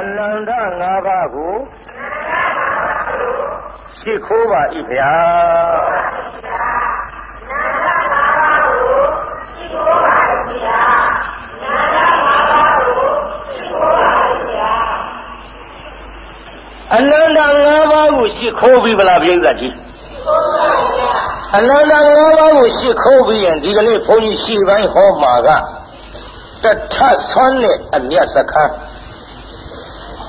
အနန္တ၅ပါးကိုရှိခိုးပါ၏ဗျာအနန္တ၅ပါးကိုရှိခိုးပြီဗလားပြိဿကြီးအနန္တ၅ပါးကိုရှိခိုးပြီးရင်ဒီကနေ့ဘုန်းကြီးရှေ့ပိုင်းဟောမှာကတထဆွမ်းနဲ့အမျက်စခန်း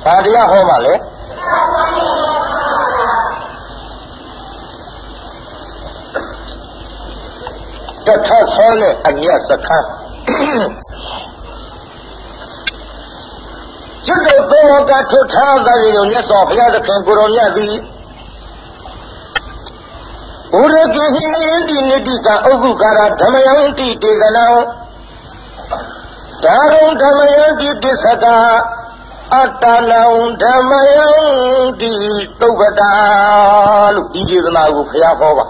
ဘာတရားဟောမှာလဲတထဆွမ်းနဲ့အမျက်စခန်းကျွတ်တော်ဘောကထုထားသတိတို့မြတ်စွာဘုရားသခင်ကိုရောမြတ်သည်ဘုရကိဟိနယတိနိတိကဥက္ကုကာရဓမ္မယံတိတေကနံဒါရုံဓမ္မယံတိတစ္ဆက အတ္တနံဓမ္မယံတိသုဗ္ဗတာလို့ဒီဒေသနာကိုဘုရားဟောပါ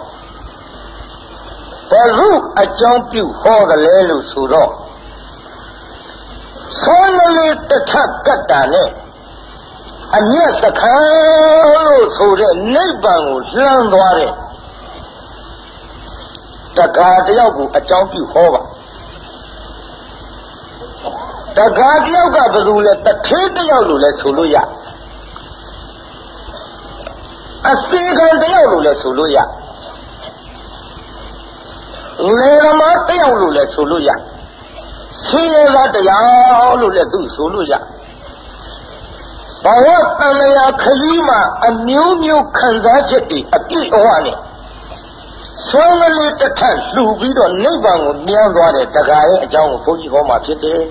ဘယ်လိုအကြောင်းပြုဟောတယ်လဲလို့ဆိုတော့ဆောလလေးတထကတ္တာနဲ့အမျက်စခန်းလို့ဆိုတဲ့နိဗ္ဗာန်ကိုလှမ်းသွားတဲ့တက္ကရာတယောက်ကိုအကြောင်းပြုဟောပါ တက္ကရာတယောက်ကဘယ်သူလဲတထေးတယောက်လို့လဲဆိုလို့ရအစေခံတယောက်လို့လဲဆိုလို့ရလေရမတယောက်လို့လဲဆိုလို့ရဆင်းရဲသားတရားလို့လည်းသူဆိုလို့ရဘဝတန်လျာခကြီးမှာအမျိုးမျိုးခံစားချက်တွေအပြည့်အဝနဲ့ဆွမ်းကလေးတစ်ထပ်လှူပြီးတော့နိဗ္ဗာန်ကိုမြန်းသွားတဲ့တရားရဲ့အကြောင်းကိုဘုန်းကြီးဟောမှာဖြစ်တယ်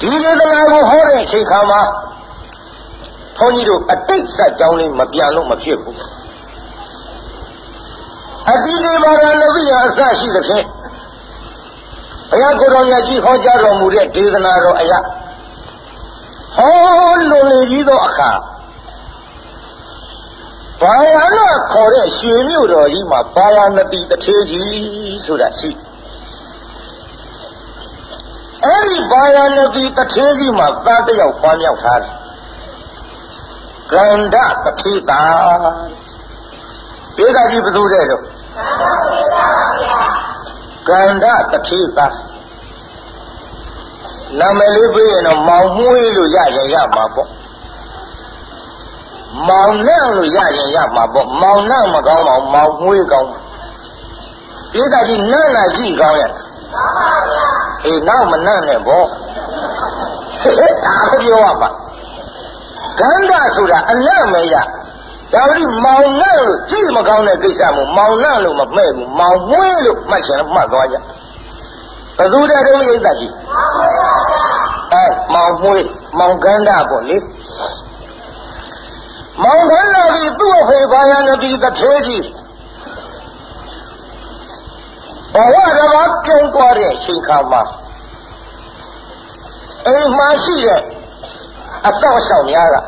ဒီဒေသနာကိုဟောတဲ့အချိန်ခါမှာဘုန်းကြီးတို့အတိတ်ဆက်ကြောင်းလေးမပြန်လို့မဖြစ်ဘူးအတိတေဘာရလပိယအစရှိသဖြင့်ဘုရားကိုယ်တော်မြတ်ကြီးဟောကြားတော်မူတဲ့ဒေသနာတော်အရာဟောလွန်လေပြီးသောအခါဘာယာနာခေါ်တဲ့ရွှေမြို့တော်ကြီးမှာဘာယာနတိတထေးကြီးဆိုတာရှိ အဲ့ဒီဘာယာနတိတထေးကြီးမှာသားတစ်ယောက်ဖွားမြောက်ထားတယ်ကန္ဓတထေးတာဒေသကြီးဘယ်သူတဲ့တော့ကန္ဓတထေးတာနာမည်လေးပေးရင်တော့မောင်မွှေးလို့ရရင်ရမှာပေါ့မောင်နှံ့လို့ရရင်ရမှာပေါ့မောင်နှံ့မကောင်းပါဘူးမောင်မွှေးကောင်းပြေးတာကြီးနှံ့လာကြည့်ကောင်းရဲ့ အေးနောက်မနှံ့နဲ့ပေါ့ဒါပြောရမှာကန္ဓဆိုတာအနံ့မရဒါဝိမောင်နှံ့လို့ကြည့်မကောင်းတဲ့ကိစ္စမို့မောင်နှံ့လို့မမဲ့ဘူးမောင်မွှေးလို့မှတ်ချင်မှတ်သွားကြဘသူတဲ့တုံးရိတ်တာကြီးအဲမောင်မွှေးမောင်ကန္ဓပေါ့လေမောင်ခန္ဓာကြီးသူ့အဖေဘာယနတိတထေးကြီး ဘဝတစ်ပါးပြုံးသွားတဲ့အချိန်ခါမှာအိမ်မှာရှိတဲ့အသောက်ဆောင်များကဩ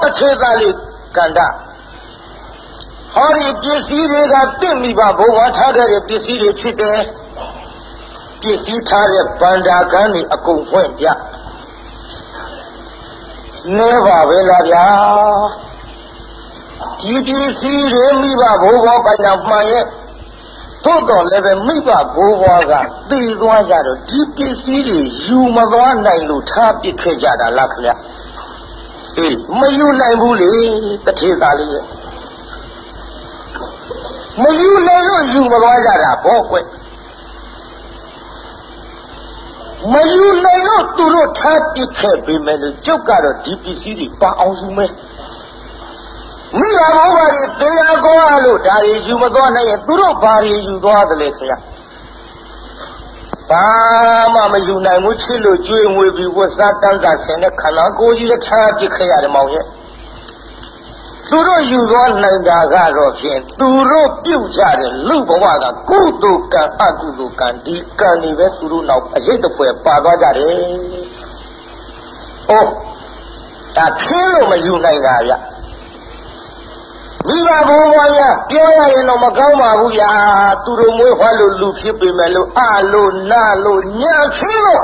တထေးသားလေးကန္ဓဟောဒီပစ္စည်းတွေကတင့်မိပါဘုရားထားတဲ့ပစ္စည်းတွေဖြစ်တယ်ပစ္စည်းထားတဲ့ဗန္ဒာကန်းတွေအကုန်ဖွင့်ပြနဲပါပဲလားဗျာ ဒီပစ္စည်းတွေမိဘဘိုးဘောပိုင်တာမှန်ရဲ့သို့တော်လည်းပဲမိဘဘိုးဘောကသိသွားကြတော့ဒီပစ္စည်းတွေယူမသွားနိုင်လို့ထားပစ်ခဲ့ကြတာလားခင်ဗျအေးမယူနိုင်ဘူးလေတထေသားလေးရဲ့မယူနိုင်လို့ယူမသွားကြတာဘောကွမယူနိုင်လို့သူတို့ထားပစ်ခဲ့ပေမဲ့လို့ကျုပ်ကတော့ဒီပစ္စည်းတွေပါအောင်ယူမယ် မိဘဘိုးဘာတွေတရားကောလို့ဒါတွေယူမသွားနိုင်ရင်သူတို့ဘာတွေယူသွားသလဲခင်ဗျဘာမှမယူနိုင်ဘူးချစ်လို့ကြွေးမွေပြီးဝတ်စားတန်းစားဆင်တဲ့ခန္ဓာကိုယ်ကြီးထားပစ်ခဲ့ရတယ်မောင်ရဲ့သူတို့ယူသွားနိုင်တာကတော့ဖြင့်သူတို့ပြုတ်ကြတဲ့လူဘဝကကုသိုလ်ကံအကုသိုလ်ကံဒီကံတွေပဲသူတို့နောက်အရေးတပွဲပါသွားကြတယ်။အိုးဒါခင်းလို့မယူနိုင်တာဗျ မိဘဘိုးဘွားများပြောရရင်တော့မကောင်းပါဘူးဗျာသူတို့မွေးဖွားလို့လူဖြစ်ပေမဲ့လို့အလို့နာလို့ညာဖြစ်လို့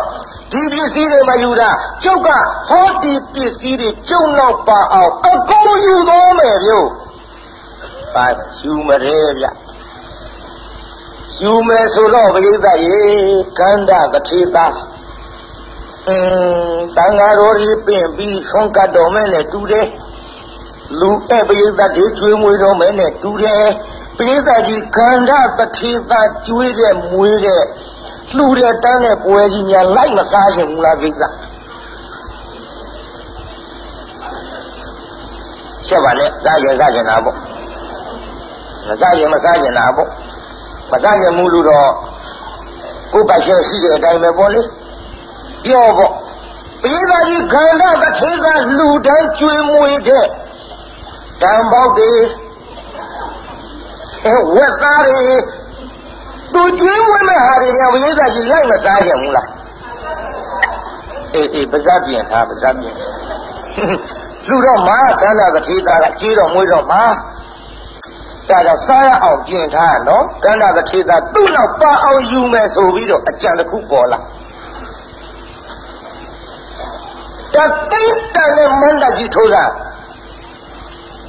ဒီပစ္စည်းတွေမယူတာကျုပ်ကဟောဒီပစ္စည်းတွေကျုံတော့ပါအောင်အကုန်ယူသွားမယ်ပြောပါယူမရဲဗျယူမယ်ဆိုတော့ပရိသတ်ရေကန္တာကတိသားအင်းတန်ဃာတော်ကြီးပြင်ပြီးဆုံးကတ်တော်မဲ့နဲ့တူတယ် လူအဲ့ပရိသတ်တွေကျွေးမွေးတော်မဲ့နဲ့တူတယ်ပရိသတ်ကြီးကန္တာတတိသားကျွေးတဲ့မွေးတဲ့လှူတဲ့တန်းတဲ့ပွဲကြီးများလိုက်မစားချင်ဘူးလားကိစ္စချက်ပါနဲ့စားကြစားကြတာပေါ့မစားကြမစားကြတာပေါ့မစားကြမှုလို့တော့ကိုယ်ပိုက်ချက်ရှိတဲ့အတိုင်းပဲပေါ့လေပြောပေါ့ပိသာကြီးခန္ဓာတစ်ခေကလှူဒန်းကျွေးမွေးတဲ့ တံပေါက်တွေအဲဝက်သားတွေသူကျွေးမွေးမဲ့ဟာတွေများဝိသကြီးလိုက်မစားကြဘူးလားအေးအေးပါဇက်ပြင်ထားပါဇက်ပြင်လူတော့မာခန္ဓာတစ်ခေကကြေးတော့မွေးတော့မာဒါကစားရအောင်ပြင်ထားနော်ကန္နာကထေသာသူ့နောက်ပါအောင်ယူမယ်ဆိုပြီးတော့အကြံတစ်ခုပေါ်လာတသိတန်နဲ့မန္တကြီးထိုးတာ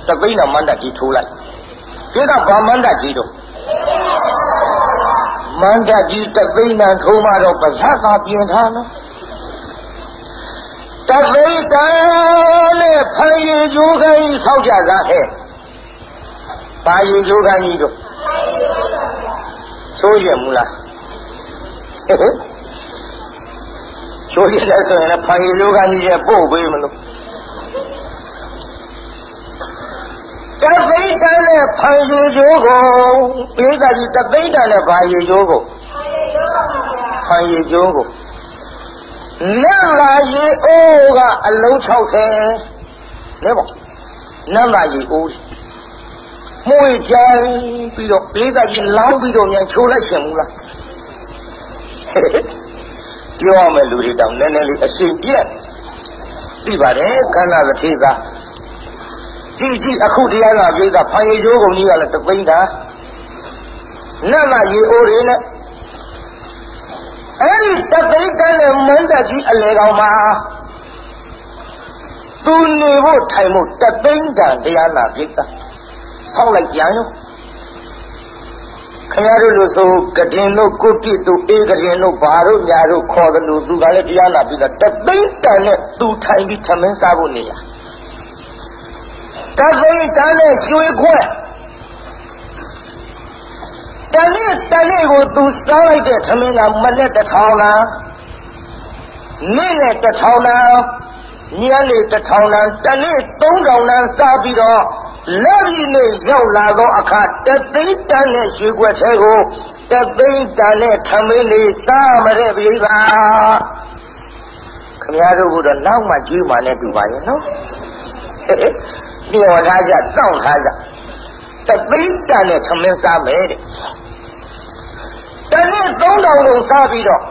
တသိနဲ့မန္တကြီးထိုးလိုက်ဒီကဗာမန္တကြီးတော့မန္တကြီးတသိနဲ့ထိုးမှတော့ပါဇက်ကပြင်ထားနော်တသိတန်နဲ့ဖန်ရည်ကြိုးခိုင်းဆောက်ကြစားဟဲ့ဘာရင်ကြိုးခိုင်းကြီးတော့ချိုးရမူလားချိုးရတယ်ဆိုရင်လည်းဖန်ရည်ကြိုးခိုင်းကြီးရဲ့ပို့ပေးမလို့ တသိတ္တနဲ့ဖန်ရည်ကြိုးကိုပိဿကြီးတသိတ္တနဲ့ဘာရည်ကြိုးကိုဖန်ရည်ကြိုးကိုလက်လာရေအိုးကအလုံး60လဲပေါ့နံပါတ်ရေအိုးမွေကြိုင်ပြီးတော့ပိဿကြီးလောင်းပြီးတော့မြန်ချိုးလိုက်ရှင်ဘူးလားပြောရမယ်လူတွေတောင်နည်းနည်းလေးအရှိပြက်သိပါတယ်ခန္ဓာသတိသာ ကြည့်ကြည့်အခုတရားနာပိဿဖန်ရည်ကြိုးကုန်ကြီးကလည်းတသိန်းတာနတ်မရေအိုးတွေနဲ့အဲ့ဒီတသိန်းတန်းနဲ့မန်းတက်ကြီးအလေကောင်မှာသူနေဖို့ထိုင်ဖို့တသိန်းတန်တရားနာပိဿဆောက်လိုက်ပြန်ရောခရတို့လို့ဆိုကတင်တို့ကိုပြစ်တို့အေးကတင်တို့ဘာတို့ညာတို့ခေါ်တယ်လို့သူကလည်းတရားနာပိဿတသိန်းတန်နဲ့သူထိုင်ပြီးထမင်းစားဖို့နေရ တသိန်းတန်နဲ့ရွှေခွက်တနေ့တနေ့ကိုသူစားလိုက်တဲ့သမင်းကမနဲ့တစ်ထောင်လားနေ့နဲ့တစ်ထောင်လားညနေတစ်ထောင်လားတနေ့သုံးထောင်လားစားပြီးတော့လက်ပြီးနဲ့ရောက်လာသောအခါတသိန်းတန်နဲ့ရွှေခွက်သေးကိုတသိန်းတန်နဲ့သမင်းလေးစားမတဲ့ပြေပါခမရတို့ကတော့နောက်မှကျွေးမှနဲ့တူပါရဲ့နော် ပြောထားကြစောင့်ထားကြတသိန်းတန်နဲ့သမင်းစားမယ်တဲ့တနေ့3000ကိုစားပြီးတော့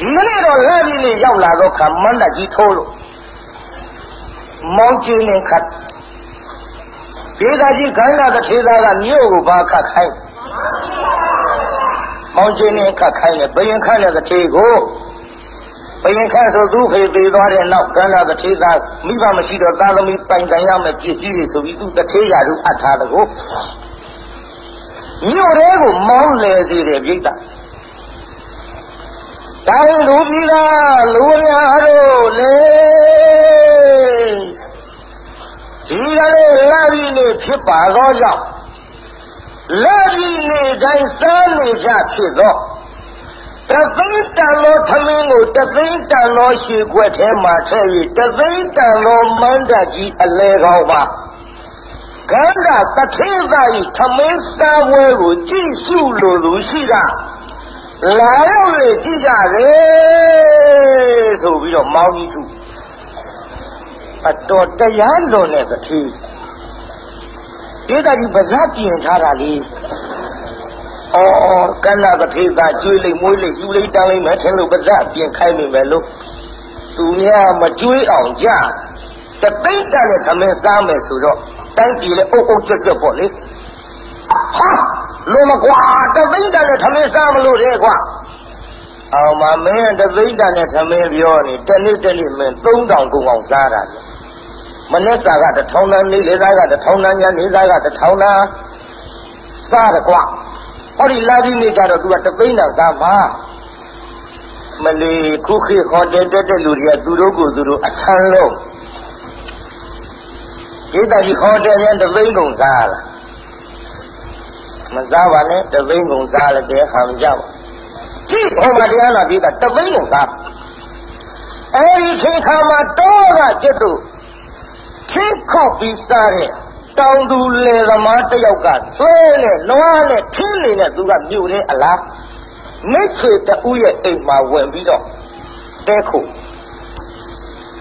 ဒီကနေ့တော့လဲပြီးနေရောက်လာတော့ခါမန္တကြီးထိုးလို့မောင်းကျင်းနေခတ်ဒေသကြီးခိုင်းလာတဲ့ထေသားကမြို့ကိုဘာခတ်ခိုင်းမောင်းကျင်းနေခတ်ခိုင်းတယ်ဘယင်ခတ်တဲ့ထေကို ဘယင်ခတ်ဆိုသူ့ဖေသေးသွားတဲ့နောက်ကန္နာတဲ့ထေသားမိဘမရှိတော့သာသမီပိုင်ဆိုင်ရမယ်ပစ္စည်းတွေဆိုပြီးသူ့တထေရာတို့အပ်ထားတဲ့ကိုမြို့တဲကိုမောင်းလဲစေတယ်ပြိတ္တာတိုင်းလူပြည်ကလူများတို့လေဒီကလေးလာပြီးနေဖြစ်ပါသောကြောင့်လာပြီးနေတိုင်းစားနေကြဖြစ်သော တသိန်းတန်သောသမင်းကိုတသိန်းတန်သောရှေခွက်ထဲမှာထည့်၍တသိန်းတန်သောမန္တကြီးအလဲကောင်းပါကန္တာတထေသာဤသမင်းစားပွဲကိုကြည့်ရှုလိုသူရှိတာလာရောက်လေကြည့်ကြတယ်ဆိုပြီးတော့မောင်းကြီးသူအတော်တရားလွန်တဲ့တထေဒေသကြီးပါဇက်ပြင်ထားတာလေ အော်ကန္နာတထေသာကျွေးလိမ့်မွေးလိမ့်ယူလိမ့်တန်းလိမ့်မယ်ထင်လို့ပါဇက်ပြင်ခိုင်းမိမယ်လို့သူများမကျွေးအောင်ကြတသိမ့်တန်နဲ့သမင်းစားမယ်ဆိုတော့တတိုင်းပြည်လေအုပ်အုပ်ကြွကြွပေါ့လေဟာလုံးမကွာတသိန်းတန်နဲ့ထမင်းစားမလို့တဲ့ကွာအောင်မမင်းတသိန်းတန်နဲ့ထမင်းပြောနေတနေ့တနေ့မင်း3000ကုန်အောင်စားတာလေမနေ့စာကတထောင်တန်းနေ့လေသားကတထောင်တန်းညနေသားကတထောင်တန်းစားရကွာ ဟောဒီလာပြီးနေကြတော့ तू ကတသိန်းတန်စားမှာမလီခုခေတ်ခေါ်တဲ့တက်တဲ့လူတွေကသူတို့ကိုသူတို့အဆန်းလုံးဒီတကြီးခေါ်တဲ့ရင်တသိန်းကုန်စားလားမစားပါနဲ့တသိန်းကုန်စားလည်းတဲ့ဟံကြပါကြည့်ဟောမှာတရားလာပြီးတာတသိန်းကုန်စားအဲဒီချိန်ခါမှာတော့ကကျက်တို့ချင်းခောက်ပြီးစားတဲ့ တောင်သူလေသမားတယောက်ကသွဲနဲ့နွားနဲ့ခင်းနေတဲ့သူကမြို့နေအလားမိတ်ဆွေတူရဲ့အိမ်မှာဝင်ပြီးတော့တဲခု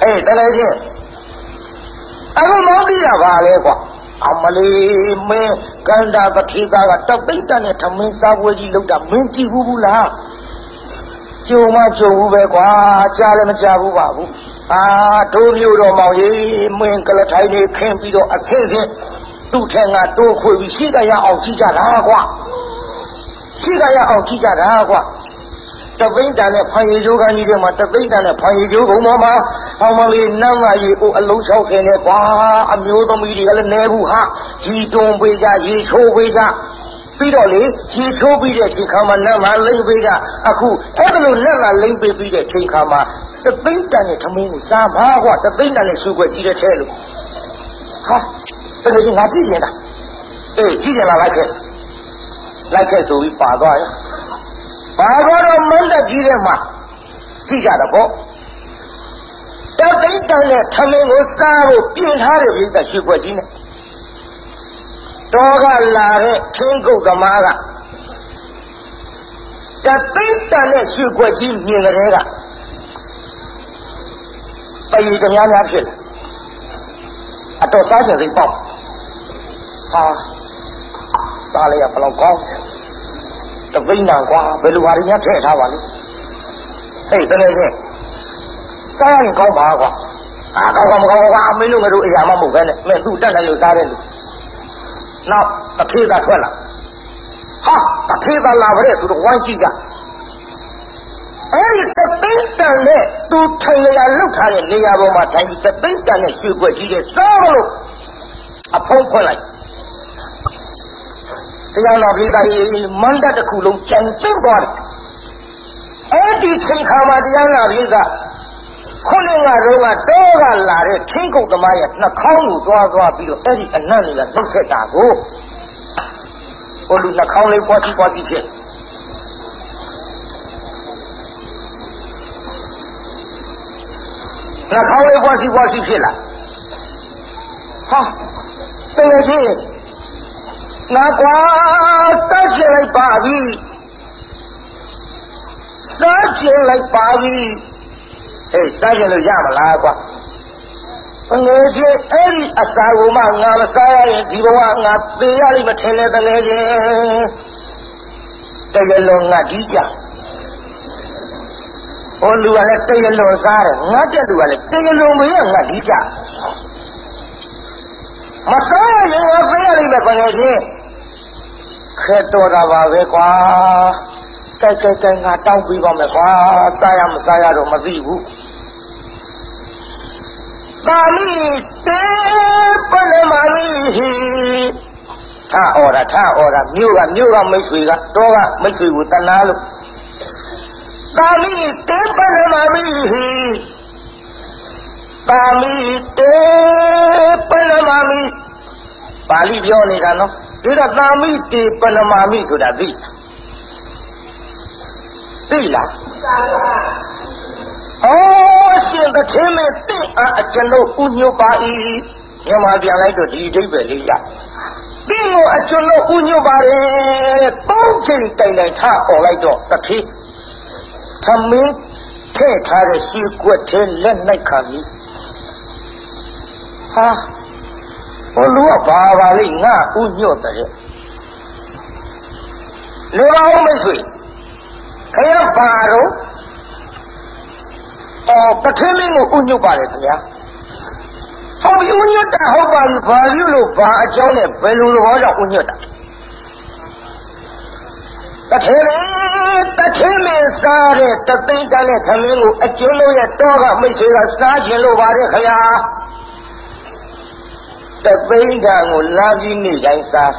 အေးတကယ်ချင်းအခုမောင်းပြီးတာပါလေကွာအမလေးမင်းကန္တာပတိသားကတပိတ်တနဲ့ထမင်းစားပွဲကြီးလုပ်တာမင်းကြည့်ဘူးဘူးလားကြုံမကြုံဘူးပဲကွာကြားလည်းမကြားဘူးပါဘူးအာတို့မျိုးတော်မောင်ကြီးမင်းကလထိုင်နေခင်းပြီးတော့အဆင်းဆင်း သူ့ထဲကတိုးခွေပြီးရှိကရအောင်ကြည့်ကြတာကွာရှိကရအောင်ကြည့်ကြတာကွာတပိဋ္ဌာနဲ့ဖန်ရီကျိုးကန်းကြီးထဲမှာတပိဋ္ဌာနဲ့ဖန်ရီကျိုးကုံပေါ်မှာဟောင်းမလေးနန်းကရေအိုအလုံး60နဲ့ကွာအမျိုးသမီးတွေကလည်းနေဘူးဟာကြီးတွန်းပေးကြရေချိုးပေးကြပြီးတော့လေရေချိုးပြီးတဲ့ချိန်ခါမှာနန်းမှာလိမ့်ပေးကြအခုအဲ့ဒါလိုနန်းကလိမ့်ပေးပြီးတဲ့ချိန်ခါမှာတပိဋ္ဌာနဲ့ထမင်းကိုစားပါကွာတပိဋ္ဌာနဲ့ရှုွက်ကြီးတဲ့ထဲလို့ဟာ တကယ်ကြီးငါကြည့်ရင်တာအေးကြည့်ရင်လားလိုက်ခဲ့လိုက်ခဲ့ဆိုပြီးပါသွားရောပါသွားတော့မန္တကြီးထဲမှာကြည့်ကြတာပေါ့တပိဋ္ဌာနဲ့ထမင်းကိုစားဖို့ပြင်ထားတဲ့ပြိတ္တရှုွက်ကြီးနဲ့တော်ကလာတဲ့ခင်းကုတ်သမားကတပိဋ္ဌာနဲ့ရှုွက်ကြီးမြင်ကြတဲ့ကပရီတများများဖြစ်တယ်အတော်စားချင်စိတ်ပေါ့ ဟာစားလိုက်ရဘလောက်ကောင်းတပိန်းနာကွာဘယ်လိုဟာတွေများထည့်ထားပါလဲဟေးတကယ်ချင်းစားရင်ကောင်းပါကွာအာကောင်းကောင်းမကောင်းကွာမင်းတို့ငါတို့အရာမမဟုတ်ပဲနဲ့မင်းသူ့တက်တယ်လို့စားတယ်လို့နောက်တခေသာထွက်လာဟာတခေသာလာပါတဲ့ဆိုတော့ဝိုင်းကြည့်ကြအဲ့ဒီတပိန်းတန်နဲ့သူထိုင်ရလောက်ထားတဲ့နေရာပေါ်မှာထိုင်ပြီးတပိန်းတန်နဲ့ရွှေွက်ကြီးတဲ့စားလို့အဖုံးဖွင့်လိုက် တရားတော်ပြည်သားကြီးမန္တတစ်ခုလုံးကြံပြင်းသွားတယ်အဲ့ဒီချိန်ခါမှာတရားတော်ပြည်သားခုနှစ်ကတော့ကတော့ကလာတဲ့ခင်းကုတ်သမားရဲ့နှာခေါင်းကိုသွားသွားပြီးတော့အဲ့ဒီအနတ်တွေကနှုတ်ဆက်တာကိုဟိုလူနှာခေါင်းလေးပွားစီပွားစီဖြစ်နှာခေါင်းလေးပွားစီပွားစီဖြစ်လာဟာတကယ်ချ နာကွာစားချင်လိုက်ပါပြီစားချင်လိုက်ပါပြီဟေးစားချင်လို့ရမလားကွာငယ်ချင်းအဲ့ဒီအစာကိုမှငါမစားရရင်ဒီဘဝငါသေရလိမ့်မထင်လေတကယ်ချင်းတရလုံးငါကြီးကြဟိုလူကလည်းတရလုံးစားတယ်ငါတက်လူကလည်းတရလုံးမရငါကြီးကြမစားရရင်ငါသေရလိမ့်မယ်တကယ်ချင်း ခဲတော်တာပါပဲကွာကြိုက်ကြိုက်ကြိုက်ငါတောင်းပြီးပါမယ်ကွာစားရမစားရတော့မသိဘူးပါဠိတေပလမမီဟိထာဩရထာဩရမြို့ကမြို့ကမိတ်ဆွေကတောကမိတ်ဆွေကိုတဏှာလို့ပါဠိတေပလမမီဟိပါဠိတေပလမမီပါဠိပြောနေတာနော် ဒီတော့တာမိတေပနမာမိဆိုတာသိသိလားဩရှင်တထေမေသိအားအကျွန်ုပ်ဥညွတ်ပါ၏မြန်မာပြန်လိုက်တော့ဒီအဓိပ္ပာယ်လေးရသိကိုအကျွန်ုပ်ဥညွတ်ပါတယ်သုံးချိန်တိုင်တိုင်ထអော်လိုက်တော့တထေသမင်းထဲ့ထားတဲ့ရှိကွက်ထဲလက်နိုင်ခံပြီဟာ ဟိုလူကဘာပါလိမ့်ငါဥညွတ်တဲ့လေပါဦးမိတ်ဆွေခရဘာတော့အော်ပထမင်းကိုဥညွတ်ပါတယ်ခင်ဗျာဟုတ်ပြီဥညွတ်တာဟုတ်ပါပြီဘာလို့လို့ဘာအကြောင်းနဲ့ဘယ်လိုသဘောကြောင့်ဥညွတ်တာတထေလေတထေမင်းစားတဲ့တသိန်းတန်းတဲ့သမင်းကိုအကျိုးလို့ရတော့ကမိတ်ဆွေကစားခြင်းလို့ပါတယ်ခဗျာ တသိန်းတန်းကိုလာပြီးနေတိုင်းစား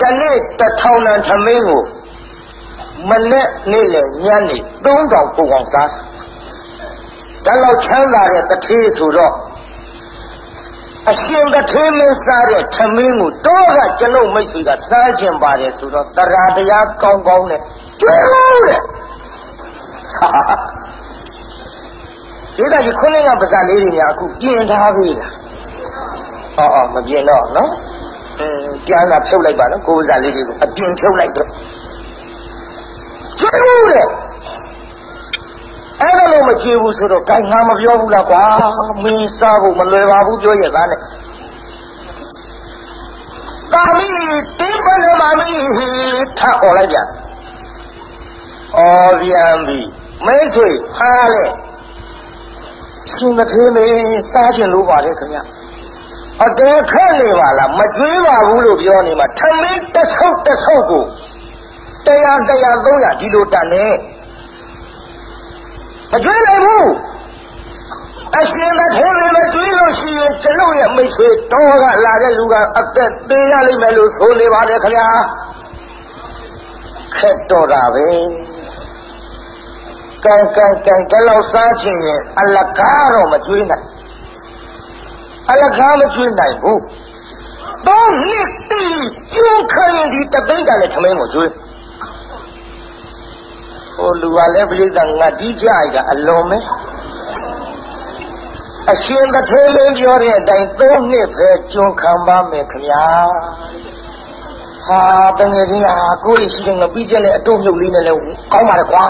တနေ့တထောင်တန်းသမင်းကိုမနဲ့နေ့လေညနေ3000ပုံအောင်စားဒါလောက်ချမ်းသာတဲ့တထေဆိုတော့အရှင်တထေမင်းစားတဲ့သမင်းကိုတော့ကကျွန်ုပ်မိတ်ဆွေကစားခြင်းပါတယ်ဆိုတော့တရားတရားကောင်းကောင်းနဲ့ကျွေးလို့တဲ့ဒီကကြီးခွန်းလင်းကပါဇာလေးတွေများအခုပြင်ထားပြီလား ဟောအော်မပြင်တော့နော်အင်းပြန်လာဖြုတ်လိုက်ပါနော်ကိုယ်ပါဇာလေးတွေကိုအပြင်ဖြုတ်လိုက်တော့ကျွေးလို့တဲ့အဲ့ဒါလို့မကြည့်ဘူးဆိုတော့ဂိုင်းငါမပြောဘူးလားကွာမင်းစားဖို့မလွယ်ပါဘူးပြောရသားနဲ့ကာမီတင်းပလမမီထအော်လိုက်ပြန်အော်ပြန်ပြီမိတ်ဆွေဖားလေရှင်မသေးမင်းစားရှင်လို့ပါတယ်ခင်ဗျ အတဲခက်နေပါလားမကြွေးပါဘူးလို့ပြောနေမှာထမင်းတစ်ဆုပ်တစ်ဆုပ်ကိုတရားတရား300ဒီလိုတန်နေမကျွေးနိုင်ဘူးအရှင်မထေရမကျွေးလို့ရှိရင်ကျွန်ုပ်ရဲ့မိတ်ဆွေတော်ကလာတဲ့လူကအသက်သေးရလိမ့်မယ်လို့ဆိုနေပါတယ်ခင်ဗျာခက်တော်တာပဲကဲကဲကဲကလောက်စားခြင်းရင်အလကားတော့မကျွေးနိုင် အလကားမကျွေးနိုင်ဘူးတော့နှစ်တီကျုံခံရင်ဒီတပိတ်ကလည်းထမင်းကိုကျွေးဟိုလူကလည်းပြိဿငါတီးကြိုက်တာအလွန်ပဲအရှင်တထေလင်းပြောတဲ့အတိုင်းသုံးနှစ်ပဲကျွန်းခံပါမယ်ခမညာဟာတငယ်ချင်းဟာကိုယ်ရှိတဲ့ငပြီးချက်နဲ့အတုံးမြုပ်လေးနဲ့လည်းကောင်းပါလေကွာ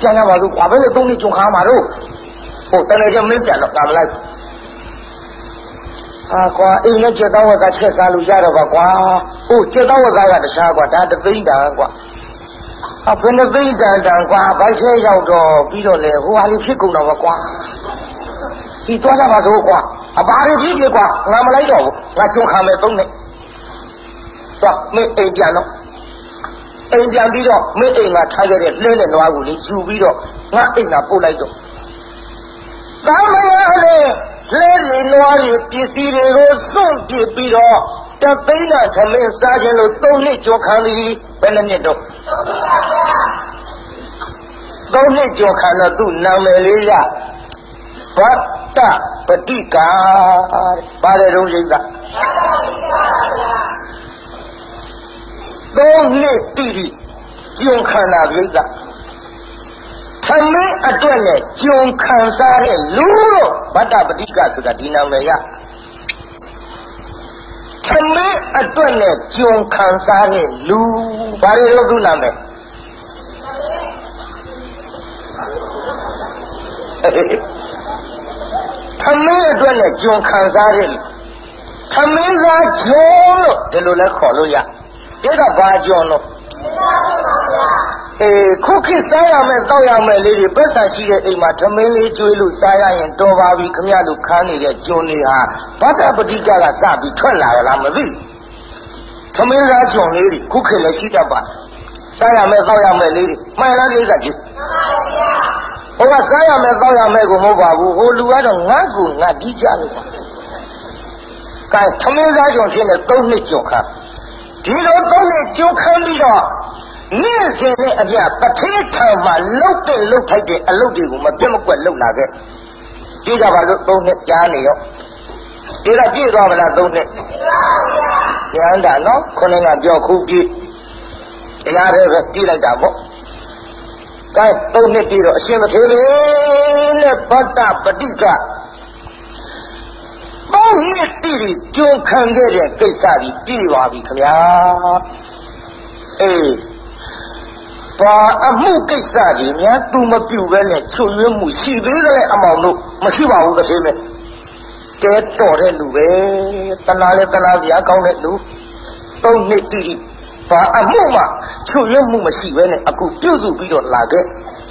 ပြန်ရပါစို့ကွာဘယ်လိုသုံးနှစ်ကျွန်းခံမှာတော့ဟိုတငယ်ချင်းမင်းပြန်တော့ငါမလိုက် အာကွာအိမ်နဲ့ကျက်တော့ဝက်ကချက်စားလို့ရတော့ပါကွာဟိုကျက်တော့ဝက်ကကတခြားကွာဒါတသိမ့်တာကွာအဘယ်နှသိတန်တန်ကွာဘိုက်ထဲရောက်တော့ပြီးတော့လေဟိုဟာလေးဖြစ်ကုန်တော့ပါကွာဒီသွားကြပါစို့ကွာအပါရီဖြစ်ဖြစ်ကွာငါမလိုက်တော့ဘူးငါကြုံခံမယ်သုံးနဲ့တော့မင်းအိမ်ပြန်တော့အိမ်ပြန်ပြီးတော့မင်းအိမ်ကထားခဲ့တဲ့လှင်းတဲ့နွားကိုလေယူပြီးတော့ငါအိမ်ကပို့လိုက်တော့သာမယလည်း လဲလီနွားတွေပစ္စည်းတွေကိုစွန့်ပစ်ပြီးတော့တသိန်းကသမင်းစားခြင်းလို့သုံးနှစ်ကြောခံသည်ဘယ်နှစ်နှစ်တော့သုံးနှစ်ကြောခံတော့သူ့နာမည်လေးရဗတ္တပတိကာပါတယ်တော့ရိတ်ကသုံးနှစ်တိတိကြုံခံတာပြိဿ သမင်းအတွက်နဲ့ကြုံခံစားတဲ့လူလို့ဗတ္တပတိကဆိုတာဒီနာမည်ရသမင်းအတွက်နဲ့ကြုံခံစားတဲ့လူဘာလို့သူ့နာမည်သမင်းအတွက်နဲ့ကြုံခံစားတဲ့သမင်းသားဂျုံလို့ဒီလိုလဲခေါ်လို့ရဒီကဘာဂျုံလို့ အေးခုခေတ်စားရမယ်တောက်ရမယ်လေးတွေပတ်စံရှိတဲ့အိမ်မှာသမင်းလေးကျွေးလို့စားရရင်တော်ပါပြီခမရတို့ခန်းနေတဲ့ဂျုံတွေဟာဘာကပတိကကစပြီးထွက်လာလားမသိသမင်းသားဂျုံလေးတွေခုခေတ်လည်းရှိတတ်ပါစားရမယ်တောက်ရမယ်လေးတွေမှန်လားဒီကကြီးဟိုကစားရမယ်တောက်ရမယ်ကိုမဟုတ်ပါဘူးဟိုလူကတော့ငါ့ကိုငါဒီကြလို့ပါကဲသမင်းသားဂျုံဖြစ်နေ၃နှစ်ဂျုံခါဒီလို၃နှစ်ဂျုံခန်းပြီးတော့ နေ့စဉ်နဲ့အပြတထေးထံမှာလှုပ်တဲ့လှုပ်ထိုက်တဲ့အလုပ်တွေကိုမပြတ်မကွက်လှုပ်လာခဲ့ကြည့်ကြပါလို့၃နှစ်ကြားနေရောဒီကပြည့်သွားမလား၃နှစ်ပြန်တာနော်ခုနကပြောခုပြည့်တရားတွေပဲပြည့်လိုက်တာပေါ့ကဲသုံးနှစ်ပြီးတော့အရှင်မထေရနဲ့ဗတ္တပတိကသုံးနှစ်ပြီးကြုံခံခဲ့တဲ့ကိစ္စကြီးပြည့်ပါပြီခင်ဗျာအေး ဘာအမှုကိစ္စကြီးများသူမပြုတ်ပဲနဲ့ချွတ်ရွေးမှုရှိသေးတယ်အမောင်တို့မရှိပါဘူးတစ်သေးမဲ့ကဲတော်တဲ့လူပဲတနာလဲတနာစရာကောင်းတဲ့လူသုံးနှစ်တိတိဘာအမှုမှချွတ်ရွေးမှုမရှိပဲနဲ့အခုပြုတ်စုပြီးတော့လာခဲ့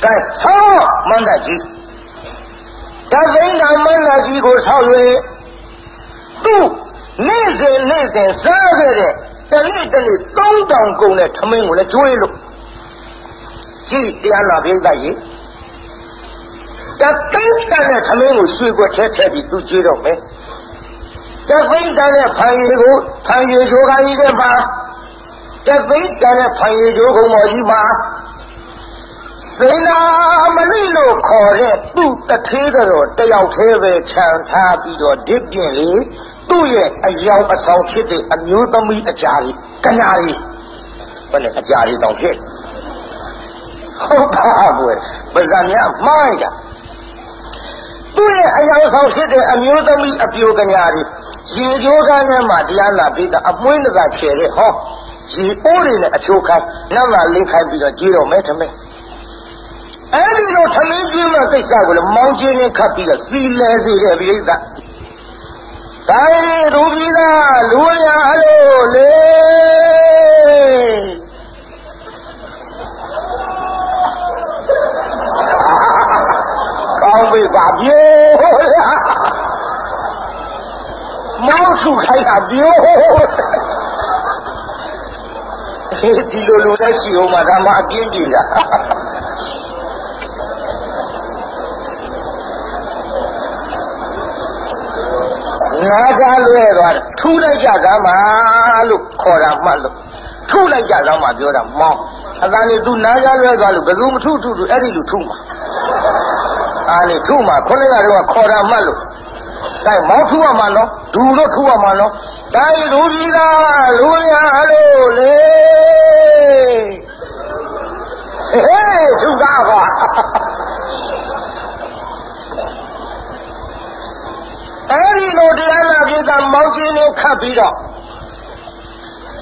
ကဲဆောင်းမန္တကြီးတသိန်းကမန္တကြီးကိုဆောက်၍သူ့နေ့စဉ်နေ့စဉ်စားခဲ့တဲ့တနေ့တနေ့3000ကုန်တဲ့ထမင်းကိုလည်းကျွေးလို့ ကြည့်တရားနာပြိဿကြီးတသိန်းတန်တဲ့ထမင်းကိုရွှေကွက်ထဲထည့်ပြီးသူကျွေးတော့မယ်တသိန်းတန်တဲ့ဖန်ရည်ကိုဖန်ရည်ချိုးခိုင်းတဲ့မှာတသိန်းတန်တဲ့ဖန်ရည်ချိုးကုံပေါ်ကြီးမှာစေနာမလိလို့ခေါ်တဲ့သူ့တထေးတော်တယောက်သေးပဲခြံထားပြီးတော့ဒစ်ပြင်းလေသူ့ရဲ့အယောင်အဆောင်ဖြစ်တဲ့အမျိုးသမီးအကြာကြီးကညာကြီးဘယ်နဲ့အကြာကြီးတောင်ဖြစ် ဟုတ်ပါဘူးပဇာများမှားကြသူ့ရဲ့အယောင်ဆောင်ဖြစ်တဲ့အမျိုးသမီးအပြိုကညာကြီးရေကြိုးကန်းထဲမှာတရားနာပြီးတာအမွှေးနကချေတဲ့ဟောရေအိုးတွေနဲ့အချိုးခိုင်းနတ်မှာလင်းခိုင်းပြီးတော့ကြွေးတော့မဲထမဲအဲ့ဒီလိုထမင်းကျွေးမှကိစ္စကိုလည်းမောင်းချင်းနဲ့ခတ်ပြီးတော့စီလဲစေတဲ့ပြိဿဒါရီဒူပြီးသားလူရအလို့လေကောင်းပြီပါပြေမောင်းထုခိုင်းတာ ပြေဒီလိုလူနဲ့ရှိအောင်မှာဒါမှအပြင်းပြေတာငါးကားလွဲသွားတယ်ထူလိုက်ကြသမှာလို့ခေါ်တာမှတ်လို့ထူလိုက်ကြသမှာပြောတာမောင်းအတန်နေသူနားကားလွဲသွားလို့ဘယ်သူမထူထူထူအဲ့ဒီလူထူမှာအာနေထူမှာခုနကတော့ခေါ်တာမှတ်လို့ဒါမောင်းထူရမှာနော်ဒူတော့ထူရမှာနော် ဒါရီလူကြီးသားလူရလို့လေဟေးထူတာကွာအဲ့ဒီလိုတရားနာပြေတာမောင်းချင်းနဲ့ခတ်ပြီးတော့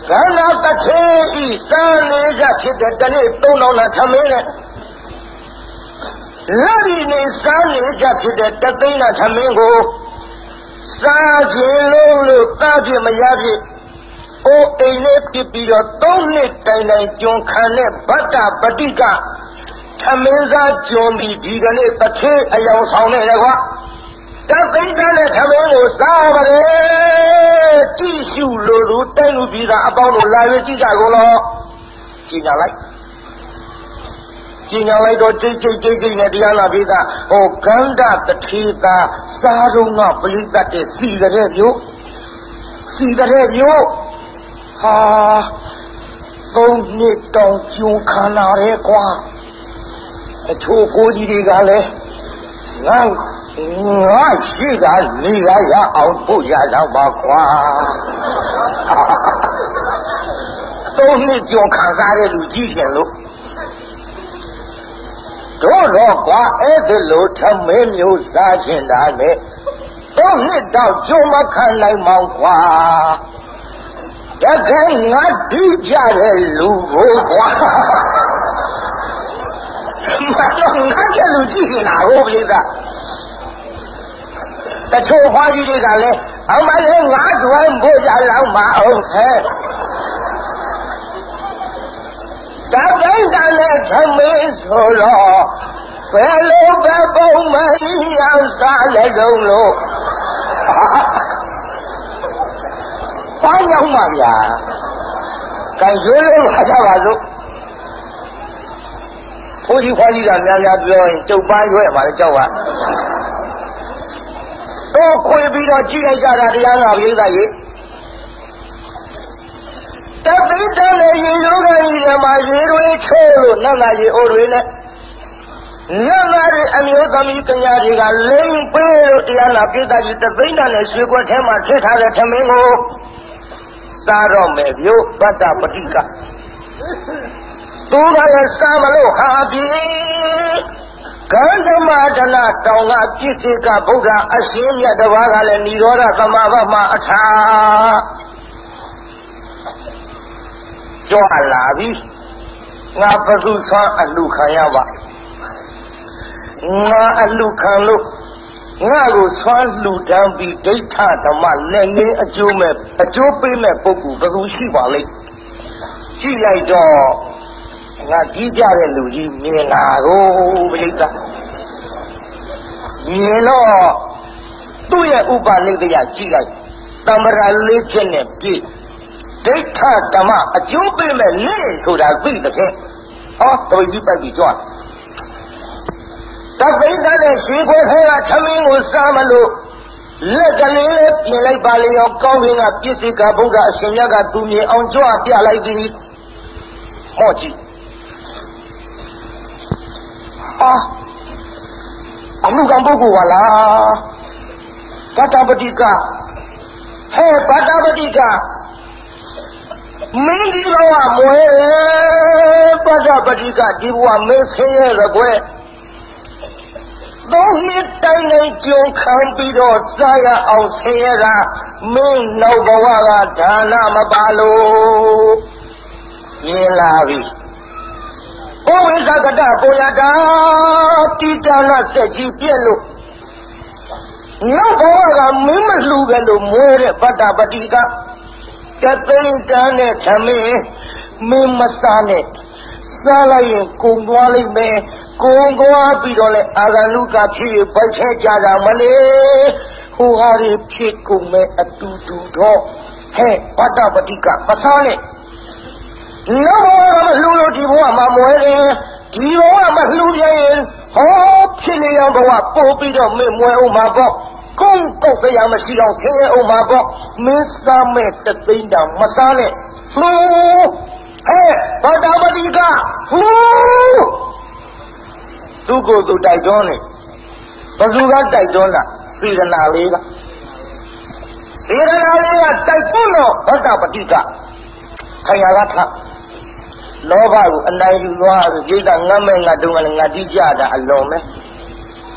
ကန္နာတထေဤစံလေးကြဖြစ်တဲ့တနေ့သုံးတော်လာထမင်းနဲ့လက်ဒီနေစံလေးကြဖြစ်တဲ့တသိန်းနာထမင်းကို စားခြင်းလုံးလို့တားပြမရဖြစ်အိုအိမ်နဲ့ပြပြီးတော့သုံးနှစ်တိုင်တိုင်ကျွန်းခံတဲ့ဗတ္တပတိကထမင်းစားကျွန်းပြီးဒီကနေ့တထေအယောင်ဆောင်နေတယ်ကွာတသိန်းတန်းတဲ့ထမင်းကိုစားပါလေကြည့်ရှုလို့လူတိုင်းလူပြည်သားအပေါင်းတို့လာရကြည့်ကြကုန်လို့ကြည်ညာလိုက် ကြည်ညာလိုက်တော့ကြိတ်ကြိတ်ကြိတ်ကြိတ်နဲ့တရားနာပြည်သားဟောကန္တတထေသာစားတော့ကပရိသတ်တဲ့စီတဲ့မျိုးစီတဲ့မျိုးဟာသုံးနှစ်တောင်ကျုံခါလာရဲကွာအချို့ကိုကြီးတွေကလည်းငါငါရှိကနေရရအောင်ပို့ရတော့ပါကွာသုံးနှစ်ကျော်ခံစားတဲ့လူကြီးရှင်လို့ တို့တော့ကွာအဲ့ဒီလိုထမင်းမျိုးစားခြင်းတာနဲ့သုံးနှစ်တော့ကြုံမခံနိုင်မောင်ကွာတကယ်ငါဒီကြတဲ့လူကိုကွာမတော့ငါကျလူကြည့်နေတာဟုတ်ပြီသားတချို့ဘွားကြီးတွေကလည်းအမလေးငါးကျွမ်းဖို့ကြလောက်မအောင်ဟဲ့ တပိဋကနဲ့သမင်းဆိုတော့ဘယ်လိုပဲပုံမှန်ညောင်စားလည်းလုံးလို့ဘာညောင်းပါဗျာကံရိုးရိုးလာကြပါစို့ဘုန်းကြီးဖွားကြီးကများများပြောရင်ကျုပ်ပန်းရွဲ့ပါလေကြောက်ပါတော့ခွေပြီးတော့ကြည့်လိုက်ကြတာတရားနာပြိဿရေ တပိတ္တနဲ့ရေရိုးကကြီးတွေမှာရေတွေချိုးလို့နတ်နာရေအိုတွေနဲ့နတ်နာတွေအမျိုးသမီးကညာတွေကလိမ့်ပေးလို့တရားနာပြိဿကြီးတပိတ္တနဲ့ရွှေခွက်ထဲမှာထည့်ထားတဲ့သမင်းကိုစားတော့မယ်မြို့ဗတ္တပတိကသူကလည်းစားမလို့ဟာပြီကံဓမ္မဒနာတောင်ကပြစ္ဆေကဗုဒ္ဓအရှင်မြတ်တပါးကလည်းនិရောဓသမဘမှာအထာ ကြွလာပြီငါဘသူဆွမ်းအလူခံရပါငါအလူခံလို့ငါကိုဆွမ်းလူတန်းပြီးဒိဋ္ဌဓမ္မလက်ငင်းအကျိုးမဲ့အကျိုးပေးမဲ့ပုဂ္ဂိုလ်ဘယ်သူရှိပါလိမ့်ကြည့်လိုက်တော့ငါကြီးကြတဲ့လူကြီးမြင်လာကိုပြိတ္တာမြင်တော့ဥပနိဒယကြည့်လိုက်တမ္ပရာလေးချက်နဲ့ပြည့် ဒိဋ္ဌဓမ္မအကျိုးပေးမဲ့နေဆိုတာသိတဲ့ဖြင့်ဟောတော်ကြီးပိုက်ပြီးကြွားတပိဋကနဲ့ရွှေခွဲခဲကသမင်းကိုစားမလို့လက်ကလေးလေးပြင်လိုက်ပါလေရောကောင်းကင်ကပြည့်စည်ကဘုရားအရှင်မြတ်ကသူမြင်အောင်ကြွပြလိုက်သည်ဟောကြည့်အာအမှုကံပုဂ္ဂိုလ်ပါလားဗတ္တပတိကဟဲ့ဗတ္တပတိက မင်းဒီလောကမွဲဗတ္တပတိကဒီဘဝမင်းဆင်းရဲရကွယ်သုံးနှစ်တိုင်းတိုင်းကြုံခံပြီးတော့စားရအောင်ဆင်းရဲတာမင်းနောက်ဘဝကဒါနမပါလို့မြင်လာပြီဘဝိသကတပုံရတာတိတနာစက်ကြီးပြက်လို့နောက်ဘဝကမင်းမလှူကြလို့မွဲတဲ့ဗတ္တပတိက တသိန်းတန်းနဲ့သမင်းမင်းမစားနဲ့စားလိုက်ရင်ကုံသွားလိမ့်မယ်ကုံသွားပြီးတော့လဲအာဂန္တုကဖြစ်ပြီးပိုက်ခဲကြတာမလေဟိုဟာတွေဖြစ်ကုန်မဲ့အတူတူတော့ဟဲ့ဗတ္တပတိကမစားနဲ့နောက်ဘဝကမလှူလို့ဒီဘဝမှာမွဲတယ်ဒီဘဝမှာလှူပြရင်ဟောဖြစ်နေအောင်ဘဝပို့ပြီးတော့မင်းမွဲအောင်မှာပေါ့ ကုန်းကောက်စရာမရှိအောင်ဆင်းရဲအောင်မှာပေါ့မင်းစားမဲ့တသိန်းတောင်မစားနဲ့လှူဟဲ့ဗတ္တပတိကလှူသူကိုယ်သူတိုက်တွန်းနေဘသူကတိုက်တွန်းတာစေရနာလေးကစေရနာလေးကတိုက်တွန်းတော့ဗတ္တပတိကခရရထလောဘကိုအနိုင်ယူသွားပြီးပြိတ္တငတ်မဲ့ငတ်တုံးကလည်းငတ်တိကြတာအလွန်ပဲ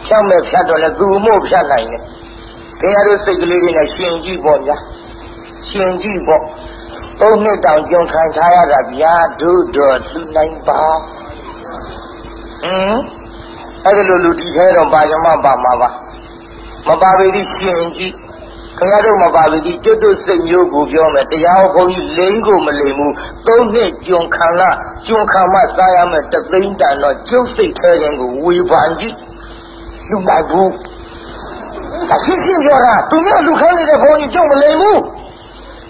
ဖြောက်မဲ့ဖြတ်တော့လဲသူ့မို့ဖြတ်နိုင်တယ် ခင်ဗျားတို့စိတ်ကလေးတွေနဲ့ရှင်ကြည့်ပေါ့ဗျာရှင်ကြည့်ပေါ့သုံးနှစ်တောင်ကြုံခံထားရတာဗျာတို့တော်လှူနိုင်ပါဟင်အဲ့ဒါလိုလူဒီထဲတော့ပါကြမပါမှာပါမပါပေသည်ရှင်ကြည့်ခင်ဗျားတို့မပါပေသည်ကျွတ်တို့စိတ်မျိုးကိုပြောမယ်တရားဟောဘုန်းကြီးလိမ့်ကိုမလိမ့်ဘူးသုံးနှစ်ကြုံခံလာကြုံခံမှစားရမယ်တသိန်းတန်တော့ကျုပ်စိတ်ထဲခြင်းကိုဝေဖန်ကြည့်လူနိုင်ဘူး အရှိရှိပြောတာသူများလူခိုင်းနေတဲ့ဘုန်းကြီးကြုံမလိမ့်ဘူး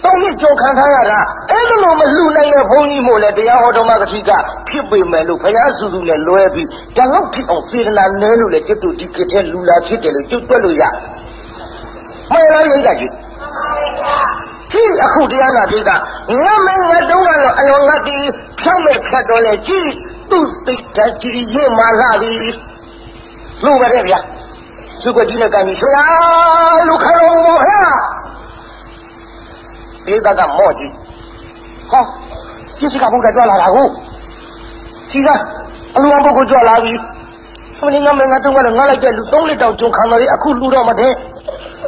တောင်းရကြုံခံထားရတာအဲ့ဒါလိုမလူနိုင်တဲ့ဘုန်းကြီးမို့လဲတရားဟောတော်မှာကတိကဖြစ်ပေမဲ့လို့ဘုရားစုစုနဲ့လွဲပြီးဒါတော့ဖြစ်အောင်စေတနာနည်းလို့လေကျွတ်တို့ဒီကတဲ့လူလာဖြစ်တယ်လို့ကျွတ်တွက်လို့ရမှန်လားရိတ်တာကြီးကြည့်အခုတရားနာပိကငါမင်းငါတုံးကတော့အလွန်ငတ်ဒီဖြောင်းမဲ့ဖြတ်တော့လေကြည့်သူ့စိတ်ဓာတ်ကြီးရမှလာပြီလို့ပါတဲ့ဗျာ သူကကြီးနဲ့ကန်ပြီးဆရာလူခရုံမောဟဲ့ဒေသကမော့ကြီးဟောပြစ်စကဘုရားကြွလာတာကိုကြီးကအလူအောင်ပုဂ္ဂိုလ်ကြွလာပြီဟိုနေငါမငါတုံးကလည်းငါလိုက်တဲ့လူ၃လတောင်ဂျုံခံတော်လေးအခုလူတော့မတဲ့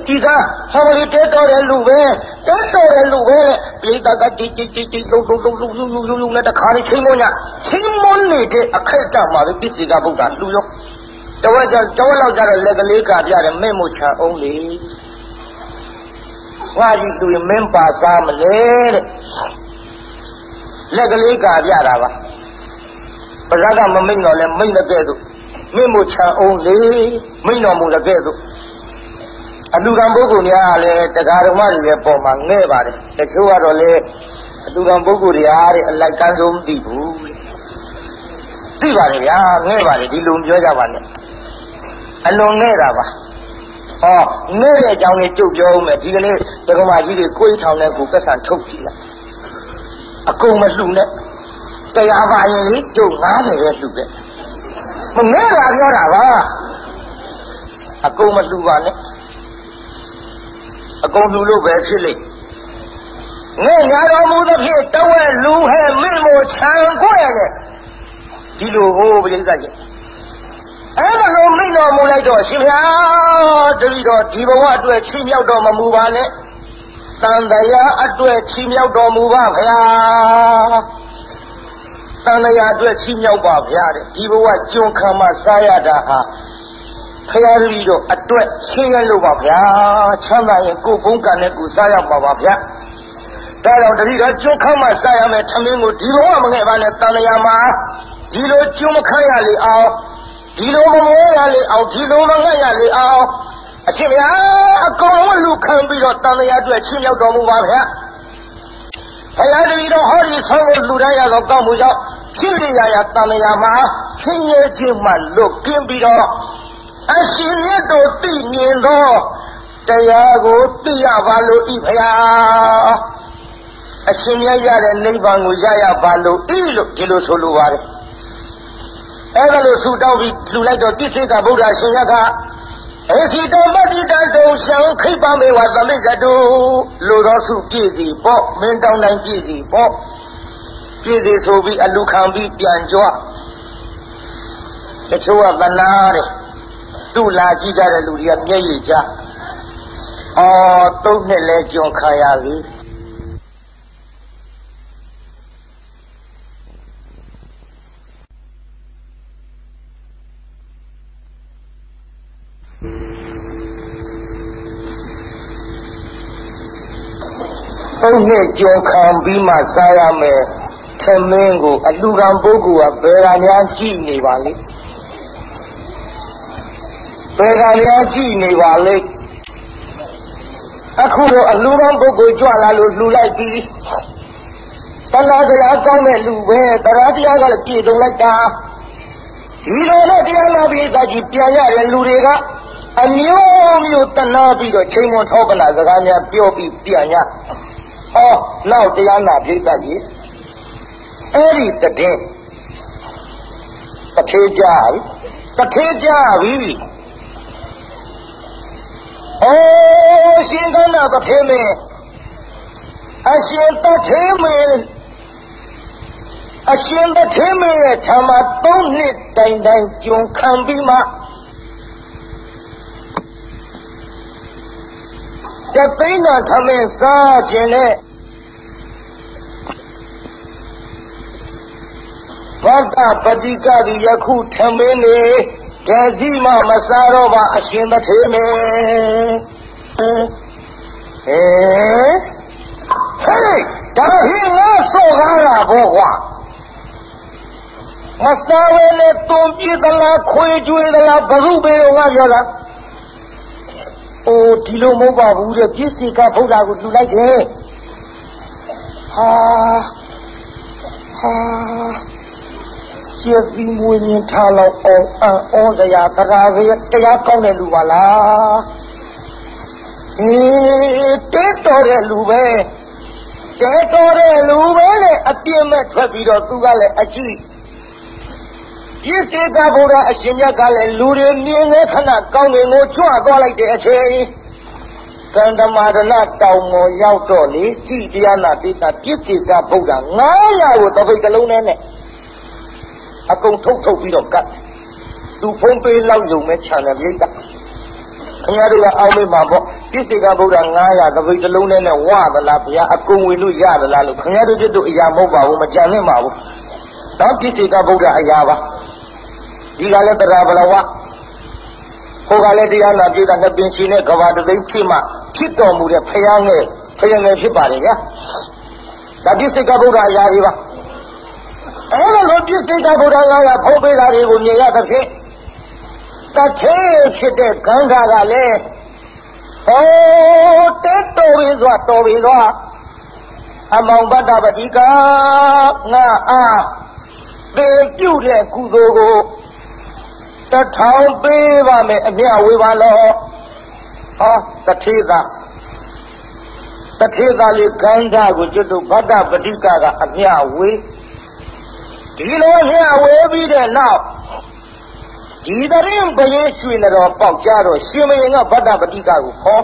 ကြီးကဟောလေတဲတော်တဲ့လူပဲတဲတော်တဲ့လူပဲပြိတ္တကကြီးကြီးကြီးကြီးလုံးလုံးလုံးလုံးလုံးလုံးလုံးနဲ့တခါလေးချင်းမွန်းညချင်းမွန်းနေတဲ့အခိုက်အတန့်မှာပဲပြစ်စကဘုရားလူရော တဝက်ကျတဝက်လောက်ကျတော့လက်ကလေးကပြတယ်မဲ့မို့ချံအောင်လေငါကြီးသူမင်းပါစားမလဲတဲ့လက်ကလေးကပြတာပါပဇက်ကမမိန်တော့လဲမိန်တဲ့ကဲ့သို့မင်းမို့ချံအောင်လေမိန်တော်မူတဲ့ကဲ့သို့အလူကံပုဂ္ဂိုလ်များလည်းတရားဓမ္မတွေရဲ့ပုံမှာငဲ့ပါတယ်တချို့ကတော့လေအလူကံပုဂ္ဂိုလ်တွေအားတဲ့အလိုက်ကန်းဆုံးမသိဘူးသိပါတယ်ဗျာငဲ့ပါတယ်ဒီလိုပြောကြပါနဲ့ အလွန်ငဲ့တာပါဟောငဲ့တဲ့အကြောင်းလေးကြုတ်ပြောဦးမယ်ဒီကနေ့ဒကမာကြီးတွေကိုယ်ထောင်တဲ့ကိုကက်ဆန်ထုတ်ကြည့်လိုက်အကုန်မလှူနဲ့တရားပါရင်လေကျုပ်90ပဲလှူခဲ့မငဲ့တာပြောတာပါအကုန်မလှူပါနဲ့အကုန်လှူလို့ပဲဖြစ်လိမ့်ငဲ့ညာတော်မူသဖြင့်တဝဲလူဟဲ့မိမို့ခြံကွဲ့နဲ့ဒီလိုဟိုးပြိဿကြီး အဲ့ဒါလိုမိန့်တော်မူလိုက်တော့ရှင်ဗျာတတိတော်ဒီဘဝအတွက်ချီးမြှောက်တော်မမူပါနဲ့တန်တရားအတွက်ချီးမြှောက်တော်မူပါဗျာတန်တရားအတွက်ချီးမြှောက်ပါဗျာတဲ့ဒီဘဝကြုံခံမှစားရတာဟာဖရာတတိတော်အတွက်ချင်းရလို့ပါဗျာချမ်းသာရင်ကိုယ်ဘုံကံနဲ့ကိုစားရပါပါဗျာဒါကြောင့်တတိတော်ကြုံခံမှစားရမယ်ထမင်းကိုဒီဘဝမငဲ့ပါနဲ့တန်တရားမှာဒီလိုကြုံမခံရလေအောင် ဒီလိုမမောရလေအောင်ဒီလိုမငတ်ရလေအောင်အရှင်ဗျာအကုန်လုံးလူခံပြီးတော့တန်တရားအတွက်ချင်းမြောက်တော်မူပါဗျာဘုရားတပည့်တော်ဟောဒီဆောင်းကိုလူတိုင်းရသောကောင်းမှုကြောင့်ဖြစ်ရရတန်တရားမှာဆင်းရဲခြင်းမှလွတ်ကင်းပြီးတော့အရှင်မြတ်တို့သိမြင်သောတရားကိုသိရပါလို့ဤဖရာအရှင်မြတ်ရတဲ့နိဗ္ဗာန်ကိုရရပါလို့ဤလို့ဒီလိုဆိုလိုပါတယ် အဲ့ဒါလို့ဆူတောင်းပြီးလူလိုက်တော့ပြစ္ဆေကဗုဒ္ဓရှင်ရကအစီတမတိတတုံရှံခိပမေဝသမိဇတုလူတော်စုပြည့်စီပေါ့မင်းတောင်းတိုင်းပြည့်စီပေါ့ပြည့်စီဆိုပြီးအလူခံပြီးပြန်ကြွတချို့ကသနာတဲ့သူ့လာကြည့်ကြတဲ့လူတွေကမျက်ရည်ကျအော်သုံးနှစ်လဲကြုံခံရပြီ သုံးနှစ်ကြုံခံပြီးမှစားရမယ်ထမင်းကိုအလူကံပုဂ္ဂိုလ်ကဘယ်ကများကြည့်နေပါလိမ့်ဘယ်ကများကြည့်နေပါလိမ့်အခုတော့အလူကံပုဂ္ဂိုလ်ကြွလာလို့လှူလိုက်ပြီးတလားတရားကောင်းတဲ့လူပဲတရားတရားကလည်းပြည့်စုံလိုက်တာဒီလိုနဲ့တရားနာပြီးသားကြီးပြန်ရတဲ့လူတွေကအမျိုးမျိုးတနာပြီးတော့ချိန်မွန်ထောပနာစကားများပြောပြီးပြန်ရ ဟောနောက်တရားနာပြိဿကြီးအဲ့ဒီတည်တထေးကြပြီတထေးကြပြီဩရှင်ကနာတထေးမင်းအရှင်တထေးမင်းအရှင်တထေးမင်းရဲ့ဓမ္မသုံးနှစ်တိုင်တိုင်ကြုံခံပြီးမှတသိန်းတော်ထမင်းစားခြင်းနဲ့ ဘောဓပတိကတိယခုထမင်းနေကဲစီမမစားတော့ပါအရှင်သထေမင်းဟဲဟဲ့ဒါဟင်းငါစောကားတာဘောကွာမစားဝဲနဲ့တွန်ပြေးသလားခွေကျွေးသလားဘုရုပေတော့ငါပြောတာအိုဒီလိုမဟုတ်ပါဘူးတဲ့ပြည့်စီကဗုဒ္ဓကိုလှူလိုက်တယ်ဟာဟာ ကျေပြီးမွေးမြင်ထားလောက်အောင်အံ့ဩစရာတရားစရာတရားကောင်းတဲ့လူပါလားအေးတဲတော်တဲ့လူပဲတဲတော်တဲ့လူပဲလေအပြည့်မဲ့ထွက်ပြီးတော့သူကလည်းအကြည့်ပြည့်စေကဘုရားအရှင်မြတ်ကလည်းလူတွေမြင်တဲ့ခဏကောင်းငင်ကိုကြွသွားလိုက်တဲ့အချိန်ကန္တမာဒနာတောင်မော်ရောက်တော့လေကြည်တရားနာပိတာပြည့်စေကဗုဒ္ဓ900ကိုတပိတ်ကလုံးနဲ့ အကုန်ထုတ်ထုတ်ပြီးတော့ကတ်သူဖုံးပေးလောက်ယုံမဲ့ခြံတယ်ပြိတ္တာခင်ဗျားတို့ကအောင်းမေးမှာပေါ့ပြည့်စေကဗုဒ္ဓ900တပိတ်တစ်လုံးနဲ့ဝသလားဘုရားအကုန်ဝင်လို့ရသလားလို့ခင်ဗျားတို့ပြစ်တို့အရာမဟုတ်ပါဘူးမကြံနဲ့ပါဘူးတော့ပြည့်စေကဗုဒ္ဓအရာပါဒီကလည်းတရားဘလဝဟိုကလည်းတရားနာပြိတ္တာငပင်ချီနဲ့ကဘာတသိန်းဖြစ်မှဖြစ်တော်မူတဲ့ဖယားငယ်ဖယားငယ်ဖြစ်ပါတယ်ဗျာဒါပြည့်စေကဗုဒ္ဓအရာကြီးပါ အဲ့ဒါလိုပြစ်စိတ်ကဗုဒ္ဓဘာသာဖုံးပေးတာတွေကိုမြင်ရသဖြင့်တထေဖြစ်တဲ့ခန္ဓာကလည်းဟောတက်တော်ပြီစွာတော်ပြီစွာအမောင်ဗတ္တပတိကငါအားသင်ပြုတဲ့ကုသိုလ်ကိုတထောင်ပေးပါမယ်အမြဝေပါလောဟောတထေသာတထေသာလေးခန္ဓာကိုကျွတ်တို့ဗတ္တပတိကကအမြဝေ ဒီလိုမျှဝေပြီးတဲ့နောက်ဒီတရင်ဘယေရွှေတော်ပေါက်ကြတော့ရှင်မင်းကဗတ္တပတိကကိုခေါ်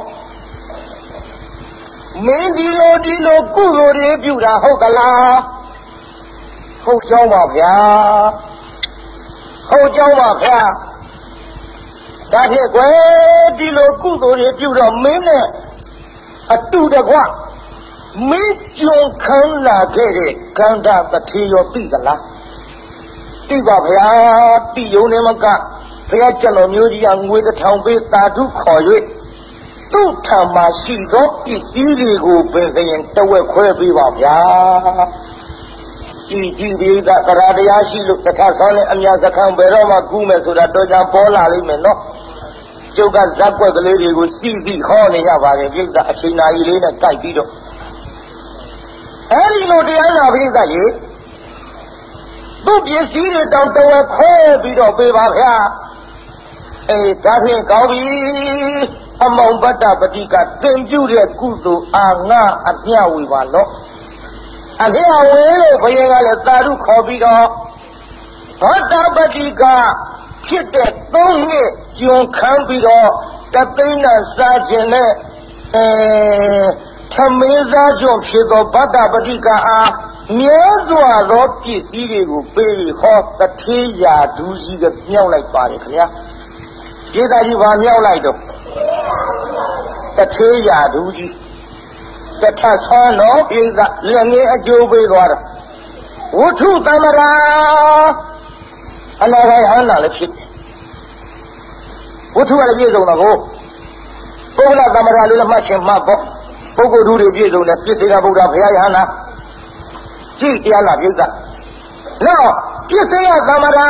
မင်းဒီလိုဒီလိုကုသိုလ်တွေပြုတာဟုတ်ကလားဟုတ်ကြောင်းပါဗျာဟုတ်ကြောင်းပါဗျာဒါဖြင့်ကွယ်ဒီလိုကုသိုလ်တွေပြုတော့မင်းနဲ့အတူတကွမင်းကြုံခံလာခဲ့တဲ့ကန္တာတထေရောပြီကလား တိပါဗျာတိယုံနေမကဘုရားကျက်တော်မျိုးကြီးကငွေတစ်ထောင်ပေးတာထုခေါ်၍သူ့ထံမှာရှိသောပစ္စည်းတွေကိုပင်စရင်တဝက်ခွဲပေးပါဗျာကြည်ကြည်ပြီးကတရားတရားရှိလို့တခါဆောင်းနဲ့အမြတ်စခန်းဘယ်တော့မှကူးမယ်ဆိုတာတော့ကြပေါ်လာလိမ့်မယ်နော်ကျုပ်ကဇက်ွက်ကလေးတွေကိုစီစီခေါ်နေရပါတယ်ပြိဿအချိန်နာရီလေးနဲ့ကြိုက်ပြီးတော့အဲဒီလိုတရားနာပြိဿကြီး သူ့ပစ္စည်းတွေတောင်တဝက်ခွဲပြီးတော့ပေးပါဗျာအေးဒါဖြင့်ကောင်းပြီအမောင်ပတ္တပတိကသင်ပြုတဲ့ကုသိုလ်အာငါအမျှဝေပါလို့အမျှဝေလို့ဘုရင်ကလည်းသာဓုခေါ်ပြီးတော့ဘောတပတိကဖြစ်တဲ့သုံးနှစ်ကျုံခမ်းပြီးတော့တသိန်းနဲ့စားခြင်းနဲ့အဲထမင်းစားကြုံဖြစ်သောဗတ္တပတိကအား မြဲစွာသောပစ္စည်းတွေကိုပေးဟောတထေးရာဒူးကြီးကမြောက်လိုက်ပါတယ်ခင်ဗျာပြည်သားကြီးဗာမြောက်လိုက်တော့တထေးရာဒူးကြီးတထဆွမ်းတော်ပြည်သားလက်ငင်းအကျိုးပေးသွားတာဝုထုသမရာအနာဂတ်ဟန္တာလည်းဖြစ်တယ်ဝုထုကလည်းပြည့်စုံတာကိုပုဂ္ဂလသမရာလေးလည်းမှတ်ချင်းမှတ်ပေါ့ပုဂ္ဂိုလ်သူတွေပြည့်စုံတယ်ပြည့်စေတာဗုဒ္ဓဘုရားယဟန္တာ ကြည့်တရားနာပြိဿနောက်ပစ္စည်းကသမရာ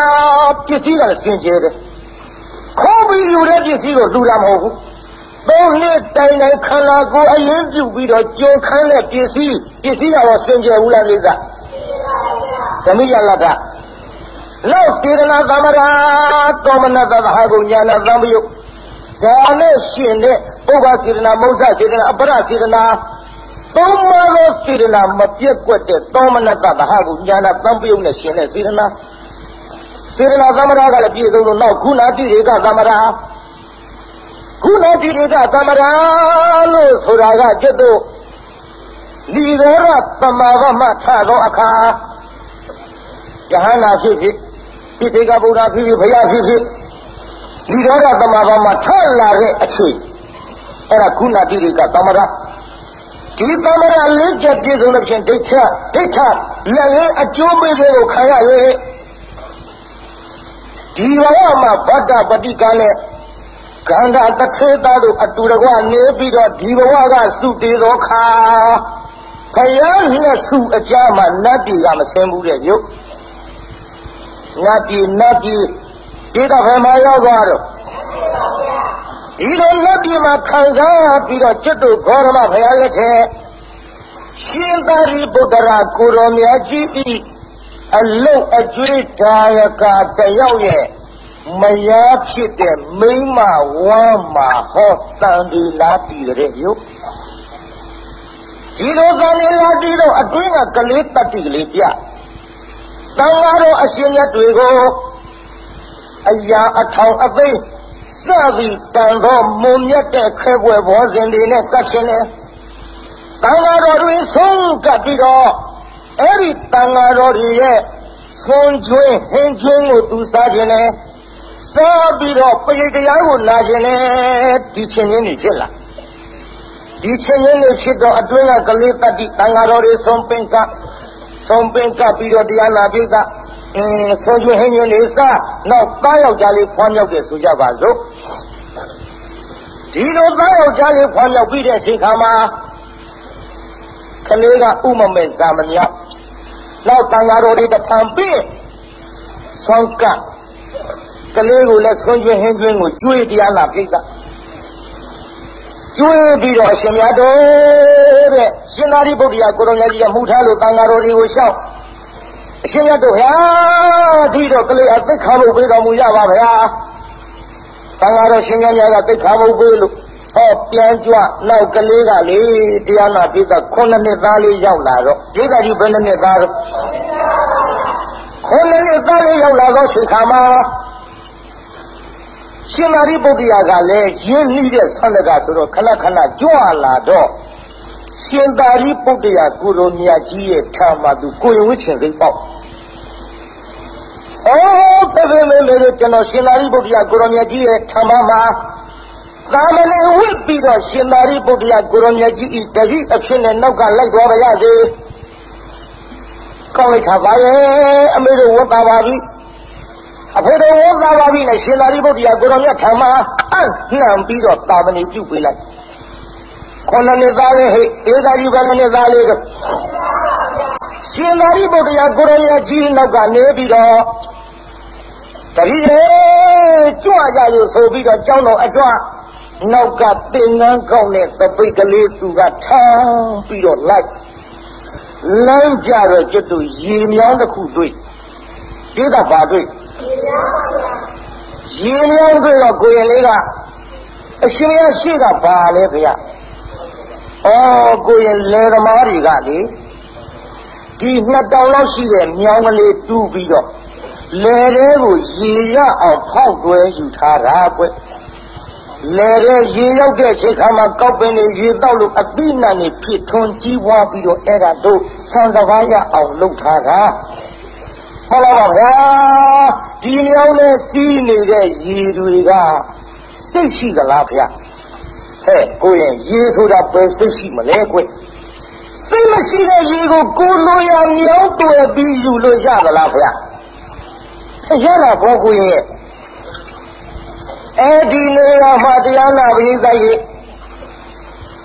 ပစ္စည်းကလည်းစင်ကြယ်တယ်ခိုးပြီးယူတဲ့ပစ္စည်းကိုလူတာမဟုတ်ဘူးသုံးနှစ်တိုင်တိုင်ခန္ဓာကိုယ်အရင်ပြုတ်ပြီးတော့ကြုံခန်းတဲ့ပစ္စည်းပစ္စည်းကတော့စင်ကြယ်ဘူးလားပြိဿသမီးရလတ္တနောက်စေရနာသမရာတောမနတသဟာကုညာနာသံပယုတ်ဒါနဲ့ရှင်တဲ့ပုဗ္ဗစေရနာမௌဇစေရနာအပရစေရနာ သုံးပါးသောစေတနာမပြက်ကွက်တဲ့သောမနတသဟကိုညာနာတံပယုံနဲ့ရှင်တဲ့စေတနာစေတနာသမရာကလည်းပြည့်စုံလို့နောက်ခုနာတိရေကသမရာခုနာတိရေကသမရာလို့ဆိုတာကจิตတို့နိရောဓသမာဘမထသောအခါယဟန္တာဖြစ်ဖြစ်ပိဋကဗုဒ္ဓဖြစ်ဖြစ်ဘုရားဖြစ်ဖြစ်နိရောဓသမာဘမထလာတဲ့အချိန်အဲ့ဒါခုနာတိရေကသမရာ ဒီသမရလေးချက်ပြည့်စုံလို့ဖြင့်ဒိဋ္ဌဒိဋ္ဌလက်ရင်းအကျိုးပေးခြင်းကိုခံရ၍ဒီဘဝမှာဗတ္တပတိကနဲ့ကန္တာတထေသားတို့အတူတကွနေပြီးတော့ဒီဘဝကစုတည်သောခါဖယားနဲ့စုအကြမှာနတ်ပြည်ကမဆင်းဘူးတဲ့ညုတ်နတ်ပြည်နတ်ပြည်ဒီတော့ဘယ်မှာရောက်သွားတော့ ဒီလိုလက်ပြမှာခံစားပြီးတော့จิตတို့ဂေါရမဘုရားလက်ထက်ရှင်သာရိပုတ္တရာကိုရောမြတ်ကြီးဤအလုတ်အကျွေးဒါယကတယောက်ရဲ့မယားဖြစ်တဲ့မိမဝမ်းမှာဟောတန်ဒီလာတီတဲ့ယုတ်ဒီလိုတန်ဒီလာတီတော့အတွင်းကကလေးတတိကလေးပြတန်ဃာတော်အရှင်မြတ်တွေကိုအရာအထောင်အသိ စသည်တန်သောမုံမြတ်တဲ့ခဲပွဲဘောဇင်တွေနဲ့ကတ်ခြင်းနဲ့တန်ဃာတော်တွေဆုံးကပ်ပြီးတော့အဲ့ဒီတန်ဃာတော်တွေရဲ့ဆုံးကျွင်းဟင်းကျွင်းကိုသူစားခြင်းနဲ့စားပြီးတော့ပရိတရားကိုနာခြင်းနဲ့ဒီချင်းချင်းတွေဖြစ်လာဒီချင်းချင်းတွေဖြစ်တော့အတွင်းကကလေးတတိတန်ဃာတော်တွေဆုံးပင်ကဆုံးပင်ကပြီးတော့တရားနာပြီးက အင်းဆုံးကျွင်းဟင်းကျွင်းတွေစားနောက်သားယောက်ျားလေးဖွားမြောက်တယ်ဆိုကြပါစို့ဒီလိုသားယောက်ျားလေးဖွားမြောက်ပြီးတဲ့အချိန်ခါမှာကလေးကဥမမဲ့ဇာမမြောက်နောက်တန်ဃာတော်တွေတဖန်ပြီးဆောင်းကကလေးကိုလည်းဆွန်ကျွင်းဟင်းကျွင်းကိုကျွေးတရားနာပြိတ္တကျွေးပြီးတော့အရှင်မြတ်တော်တဲ့ရှင်သာရိပုတ္တရာကိုရောင်ကြီးကမှုထားလို့တန်ဃာတော်တွေကိုရှောက် အရှင်မြတ်တို့ဗျာဒီတော့ကလေးအသိခါဖို့ပေးတော်မူရပါဗျာတန်ဃာတော်ရှင်မြတ်ကသိခါဖို့ပေးလို့ဟောပြန်ကြွနောက်ကလေးကလေတရားနာပိသခုနှစ်နှစ်သားလေးရောက်လာတော့ပိသကြီးဘယ်နှစ်သားတော့ခုနှစ်နှစ်သားလေးရောက်လာတော့ချိန်ခါမှာရှင်မာရိပုတ္တရာကလည်းရင်းနှီးတဲ့ဆန္ဒကဆိုတော့ခဏခဏကြွလာတော့ရှင်သာရိပုတ္တရာကိုရိုမြတ်ကြီးရဲ့ထာမသူကိုရင်ဝိချင်စိတ်ပေါက် အော်တပည့်မေမေတို့ကျွန်တော်ရှင်သာရိပုတ္တရာကိုရိုမြတ်ကြီးရဲ့ထာမမှာသာမဏေဝိပြီးတော့ရှင်သာရိပုတ္တရာကိုရောမြတ်ကြီးဤတတိအဖြစ်နဲ့နောက်ကလိုက်သွားပါရစေကောင်းလိုက်တာပါရဲ့အမေတို့ဝတ်ပါပါပြီအဖေတို့ဝတ်ပါပါပြီနဲ့ရှင်သာရိပုတ္တရာကိုရောမြတ်ထံမှာအနှံပြီးတော့သာမဏေပြုတ်ပေးလိုက်ခေါဏနှစ်သားလေးဟဲ့ဧသာကြီးဘယ်နှစ်သားလေးတော့ ရှင်သာရိပုတ္တရာကိုရောမြတ်ကြီးနောက်ကနေပြီးတော့တတိယကြွကြလို့ဆိုပြီးတော့ကျောင်းတော်အကြွနောက်ကသင်္ကန်းကောက်တဲ့သပိတ်ကလေးသူကထမ်းပြီးတော့လိုက်လမ်းကြတော့ကျွတ်သူရေမြောင်းတစ်ခုတွေ့ဒီကဘာတွေ့ရေမြောင်းတွေ့တော့ကိုရင်လေးကအရှင်ရရှိကဘာလဲဗျာဩကိုရင်လေသမားတွေကလေ ဒီနှစ်တောင်လောက်ရှိတဲ့မြောင်းကလေးတူးပြီးတော့လေတဲ့ကိုရေရအောင်ဖောက်တွဲယူထားတာကွလေတဲ့ရေရောက်တဲ့ချိန်ခါမှာကောက်ပင်တွေရေတောက်လို့အပိနံနေဖြစ်ထွန်းကြီးပွားပြီးတော့အဲ့ဒါတို့ဆံစကားရအောင်လုပ်ထားတာဟုတ်လားပါဗျာဒီမြောင်းနဲ့စီးနေတဲ့ရေတွေကစိတ်ရှိသလားဗျာဟဲ့ကိုရင်ရေဆိုတာပဲစိတ်ရှိမလဲကွ စိတ်မရှိတဲ့ရေကိုကိုလိုရမြောင်းတွေ့ပြီးယူလို့ရသလားဗျာရတာဘောကိုရင်အဲ့ဒီနေရာမှာတရားနာပရိသတ်ရဲ့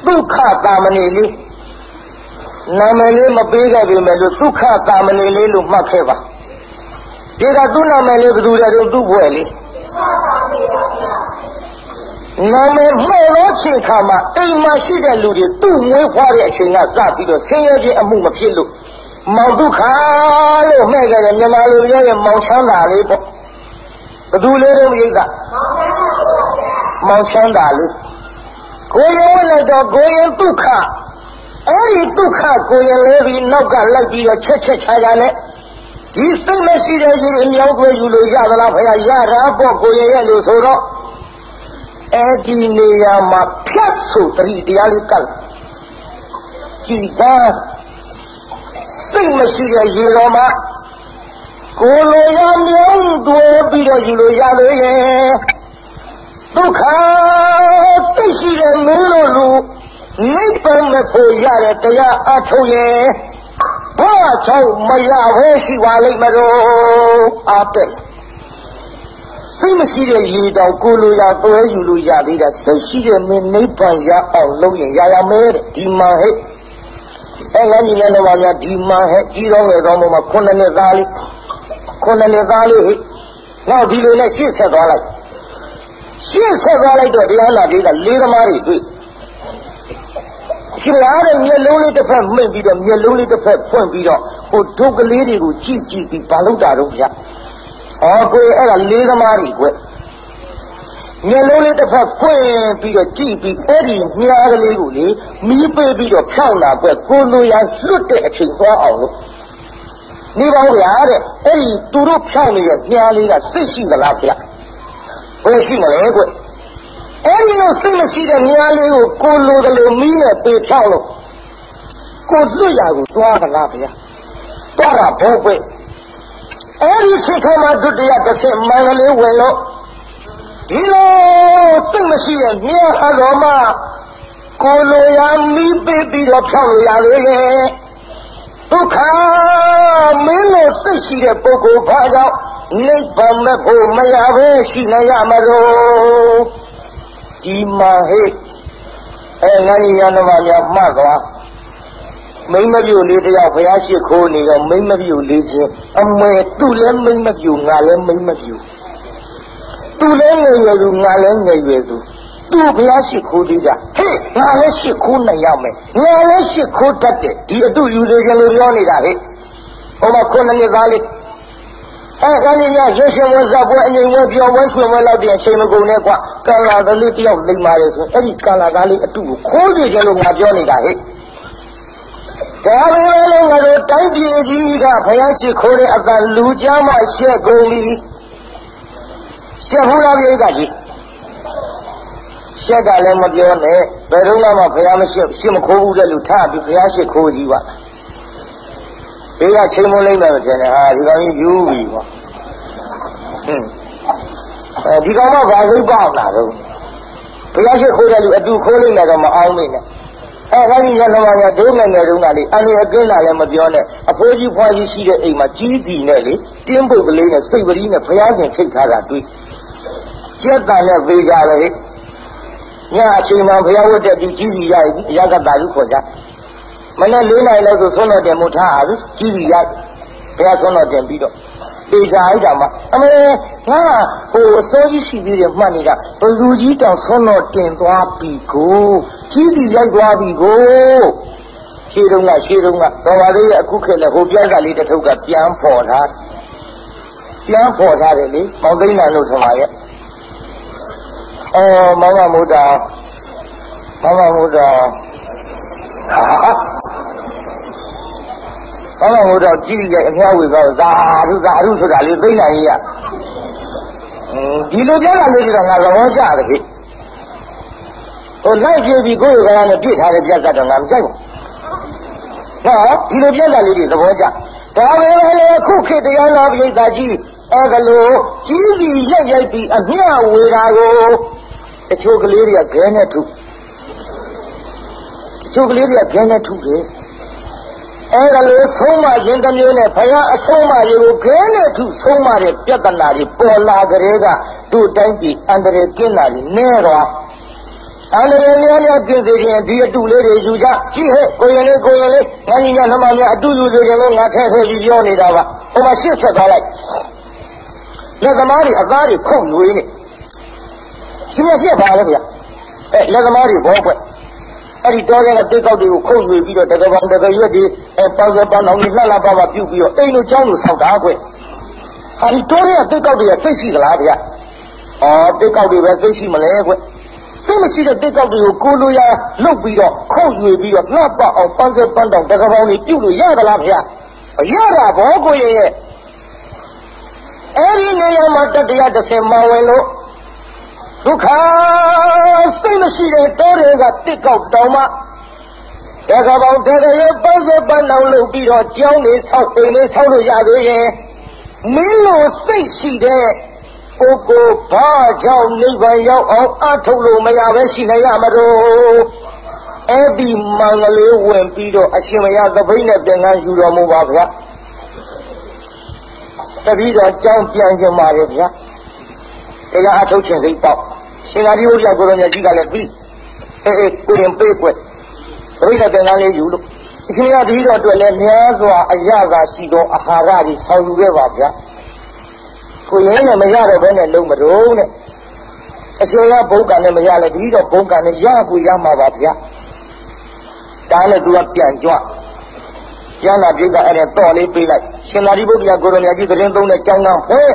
ဒုက္ခတာမဏေလေးနာမည်လေးမပေးခဲ့ပေမဲ့လို့ဒုက္ခတာမဏေလေးလို့မှတ်ခဲ့ပါဒီကသူ့နာမည်လေးဘယ်သူလဲတော့သူ့ဘွယ်လေး နာမည်မှော်လို့ချိန်ခါမှာအိမ်မှာရှိတဲ့လူတွေသူ့မွေးဖွားတဲ့အချိန်ကစပြီးတော့ဆင်းရဲခြင်းအမှုမဖြစ်လို့မောင်ဒုက္ခလို့မှဲ့ကြတယ်မြန်မာလူပြောရင်မောင်ချမ်းသာလေးပေါ့ဘသူလေးတော့ရိတ်ကမောင်ချမ်းသာလေးကိုရင်ဝင်လိုက်တော့ကိုရင်ဒုက္ခအဲ့ဒီဒုက္ခကိုရင်လေးပြီးနောက်ကလိုက်ပြီးတော့ချက်ချက်ချာချာနဲ့ဒီစိတ်မရှိတဲ့ရေအမြောက်တွေယူလို့ရသလားဖေရရတာပေါ့ကိုရင်ရဲ့လို့ဆိုတော့ အဲ့ဒီနေရာမှာဖြတ်ဆိုတတိတရားလေးကတ်ကြည်စားစိတ်မရှိတဲ့ရေတော်မှာကိုလိုရမြောင်းသွဲပြီးတော့ယူလို့ရလို့ရဲ့ဒုက္ခစိတ်ရှိတဲ့မင်းတို့လူနိဗ္ဗာန်မဖို့ရတဲ့တရားအထုတ်ရဲ့ဘာချောင်းမရဘဲရှိပါလိမ့်မလို့အားတဲ့ စိတ်မရှိတဲ့ရေတောင်ကိုလိုရသွဲယူလို့ရသေးတာစိတ်ရှိတဲ့မင်းနိဗ္ဗာန်ရအောင်လုပ်ရင်ရရမယ်တဲ့ဒီမှာဟဲ့အဲငါညီလည်းတော့များဒီမှာဟဲ့ကြီးတော်ငယ်တော်မှာခုနှစ်နှစ်သားလေးခုနှစ်နှစ်သားလေးဟဲ့နောက်ဒီလိုနဲ့ရှေ့ဆက်သွားလိုက်ရှေ့ဆက်သွားလိုက်တော့တရားနာပြေးကလေးသမားတွေတွေ့ရှင်လာတဲ့မျက်လုံးလေးတစ်ဖက်မှိတ်ပြီးတော့မျက်လုံးလေးတစ်ဖက်ဖွင့်ပြီးတော့ဟိုဒုက္ကလေးတွေကိုကြည့်ကြည့်ပြီးဘာလို့တာတော့ဗျာ အော်ကိုယ်အဲ့ဒါလေးသမားတွေကွမျက်လုံးလေးတစ်ဖက်ဖွင့်ပြီးတော့ကြည့်ပြီးအဲ့ဒီမြားကလေးကိုလေမီးပေးပြီးတော့ဖြောင်းလာကွကိုလိုရလွတ်တဲ့အချိန်သွားအောင်လို့နေပါဦးဗျာတဲ့အဲ့ဒီသူတို့ဖြောင်းနေတဲ့မြားလေးကစိတ်ရှိသလားဗျာဘယ်ရှိမလဲကွအဲ့ဒီလိုစိတ်မရှိတဲ့မြားလေးကိုကိုလိုတယ်လို့မီးနဲ့ပေဖြောင်းလို့ကိုလွတ်ရကိုသွားသလားဗျာသွားတာဘောပဲ အဲ့ဒီချိန်ခါမှာဒုတိယတစ်ဆင့်မန္တလေးဝင်လို့ဒီလိုစိတ်မရှိတဲ့မြတ်အတော်မှကိုလိုရာမိပိပြီးတော့ဖြောက်လို့ရလေရဲ့ဒုက္ခမင်းတို့စိတ်ရှိတဲ့ပုဂ္ဂိုလ်ဘာကြောင့်နိဗ္ဗာန်မဲ့ဖို့မရဘဲရှိနေရမလို့ဒီမှာဟဲ့အဲငါညီညာတော်များမှတ်သွား မိမပြူလေးတယောက်ဘုရားရှိခိုးနေတော့မိမပြူလေးချင်းအမေသူ့လည်းမိမပြူငါလည်းမိမပြူသူလည်းငယ်ရွယ်သူငါလည်းငယ်ရွယ်သူသူဘုရားရှိခိုးသေးကြဟေးငါလည်းရှိခိုးနိုင်ရမယ်ငါလည်းရှိခိုးတတ်တယ်ဒီအတူယူစေခြင်းလို့ပြောနေတာဟဲ့ဟိုမှာခုနှစ်နှစ်သားလေးအဲကနေညရွှေရှင်ဝဇပ်ပွဲအငိမ်ဝဲပြောပွဲဆွေပွဲလောက်တဲ့အချိန်မကုန်နဲ့ကွာကာလာကလေးတယောက်လိမ္မာတယ်ဆိုအဲ့ဒီကာလာသားလေးအတူကိုခိုးစေခြင်းလို့ငါပြောနေတာဟဲ့ ဒါပဲလို့ငါတို့တိုင်းပြည်ကြီးကဘုရားရှိခိုးတဲ့အတန်လူကြမ်းမှရှက်ကုန်ပြီရှက်ဘူးလားပြိဿကြီးရှက်ကလည်းမပြောနဲ့ဘယ်တော့မှဘုရားမရှိရှင်းမခိုးဘူးတဲ့လူထားပြီးဘုရားရှိခိုးကြီးပါဘေးကချိန်မလိမ့်မယ်ထင်တယ်ဟာဒီကောင်ကြီးယူပြီပေါ့ဟင်းအဲဒီကောင်ကဘာစိတ်ပေါက်လာတော့ဘုရားရှိခိုးတဲ့လူအတူခိုးလိမ့်မယ်တော့မအောင်မိနဲ့ အဲဒါကြီးညလုံးမညာဒုငယ်ငယ်တုန်းကလေအန္တရာယ်ကင်းလာလည်းမပြောနဲ့အဖိုးကြီးဖွားကြီးရှိတဲ့အိမ်မှာကြီးစီနဲ့လေတင်းပုတ်ကလေးနဲ့စိတ်ပရီးနဲ့ဘုရားရှင်ထိတ်ထားတာတွေ့ကျက်တန်နဲ့သေးကြတယ်ညအချိန်မှဘုရားဝတ်တဲ့ဒီကြီးစီရရကတာလူခေါ်ကြမနေ့၄နိုင်လောက်ဆိုဆုံးတော်တင်မှုထားဟာကြီးစီရဘုရားဆုံးတော်တင်ပြီးတော့ ပေချာလိုက်တာမှအမေငါဟိုအစိုးကြီးရှိသေးတယ်မှတ်နေတာဘလူကြီးတောင်ဆွမ်းတော်တင်သွားပြီကိုကြီးစီရိုက်သွားပြီကိုရှင်းတော့ကရှင်းတော့ကတော်ပါသေးရဲ့အခုခေတ်လည်းဟိုပြက်ကလေးတစ်ထုပ်ကပြန်ပေါ်ထားပြန်ပေါ်ထားတယ်လေမောင်သိန်းလန်လို့ထင်ပါရဲ့အော်မောင်မမိုးတာမောင်မမိုးတာဟာ မောင်မမိုးတာကြည့်ရဲ့အများဝေကောသာဓုသာဓုဆိုတာလေသိန်းလန်ကြီးကဒီလိုပြက်ကလေးတွေကငါသဘောကျတယ်ဖြစ်ဟိုလိုက်ပြေးပြီးကိုယ့်ရဲ့ကလည်းပြစ်ထားတဲ့ပြက်ကတော့ငါမကြိုက်ဘူးနော်ဒီလိုပြက်ကလေးတွေသဘောကျဒါပဲလေခုခေတ်တရားနာပိဋကကြီးအဲကလိုကြီးစီရက်ရိုက်ပြီးအမျှဝေတာကိုတချို့ကလေးတွေကခဲနဲ့ထုတချို့ကလေးတွေကခဲနဲ့ထုတယ် အဲကလေးဆုံးမခြင်းတစ်မျိုးနဲ့ဘုရားအဆုံးမရေကိုခဲနဲ့ထုဆုံးမတဲ့ပြဿနာတွေပေါ်လာကြတဲ့ကတို့တိုင်းပြည်အန္တရာယ်ကင်းတာတွေနဲတော့အန္တရာယ်များများပြည့်စုံခြင်းဒီအတူလေးတွေယူကြကြည့်ဟဲ့ကိုရင်လေးကိုရင်လေးငါညီညာနှမများအတူယူစေခြင်းလို့ငါထဲထဲပြီးပြောနေတာပါဟိုမှာရှစ်ဆက်သွားလိုက်လက်သမားတွေအသားတွေခုတ်ရွေးနေရှင်မရှက်ပါလေဗျအဲလက်သမားတွေဘောကွက် အဲ့ဒီတောထဲကတိတ်ကောက်တွေကိုခုတ်ရွေးပြီးတော့တကပောင်တကရွက်တွေအဲပေါင်းစပေါင်းအောင်လှလှပါပါပြုတ်ပြီးတော့အိမ်တို့ကျောင်းတို့ဆောက်တာကွဟာဒီတောထဲကတိတ်ကောက်တွေကစိတ်ရှိသလားဗျအော်တိတ်ကောက်တွေပဲစိတ်ရှိမလဲကွစိတ်မရှိတဲ့တိတ်ကောက်တွေကိုကိုလိုရာလုတ်ပြီးတော့ခုတ်ရွေးပြီးတော့လှပအောင်ပန်းစပန်းတောင်တကပောင်တွေပြုတ်လို့ရသလားဗျရတာဘောကိုရဲ့အဲ့ဒီနေရာမှာတတရားတစ်ဆင်မဝင်လို့ ဒုက္ခစိတ်မရှိတဲ့တောတွေကတစ်ကောက်တောင်မှတကပောင်တကရပန်းစပန်းအောင်လုပ်ပြီးတော့ကြောင်းနေဆောက်အိမ်လေးဆောက်လို့ရသေးရင်မင်းလိုစိတ်ရှိတဲ့ကိုကိုဘာကြောင့်နိဗ္ဗာန်ရောက်အောင်အထုတ်လို့မရပဲရှိနေရမလို့အဲ့ဒီမင်္ဂလေးဝင်ပြီးတော့အရှင်မရသဘိတ်နဲ့ပြန်ကန်းယူတော်မူပါဗျာတပည့်တော်ကြောင်းပြန်ခြင်းပါလေဗျာ တရားအထုတ်ခြင်းစိတ်ပေါက်ရှင်သာရိပုတ္တရာကိုရောမြတ်ကြီးကလည်းပြီးအေးအေးကိုရင်ပေးကွက်တပည့်တော်ပြန်ကန်းလေးယူလို့အရှင်ရတပည့်တော်အတွက်လည်းများစွာအရသာရှိသောအာဟာရတွေဆောင်ယူခဲ့ပါဗျာကိုရင်နဲ့မရတော့ဘဲနဲ့လုံးမတော့နဲ့အရှင်ရဘုံကံနဲ့မရလဲတပည့်တော်ဘုံကံနဲ့ရကိုရမှာပါဗျာဒါနဲ့သူကပြန်ကြွကျမ်းသာပြိတ္တာအဲ့ဒါတော့လေးပေးလိုက်ရှင်သာရိပုတ္တရာကိုရမကြီးသတင်းသုံးတဲ့ကြောင်းကဖွင့်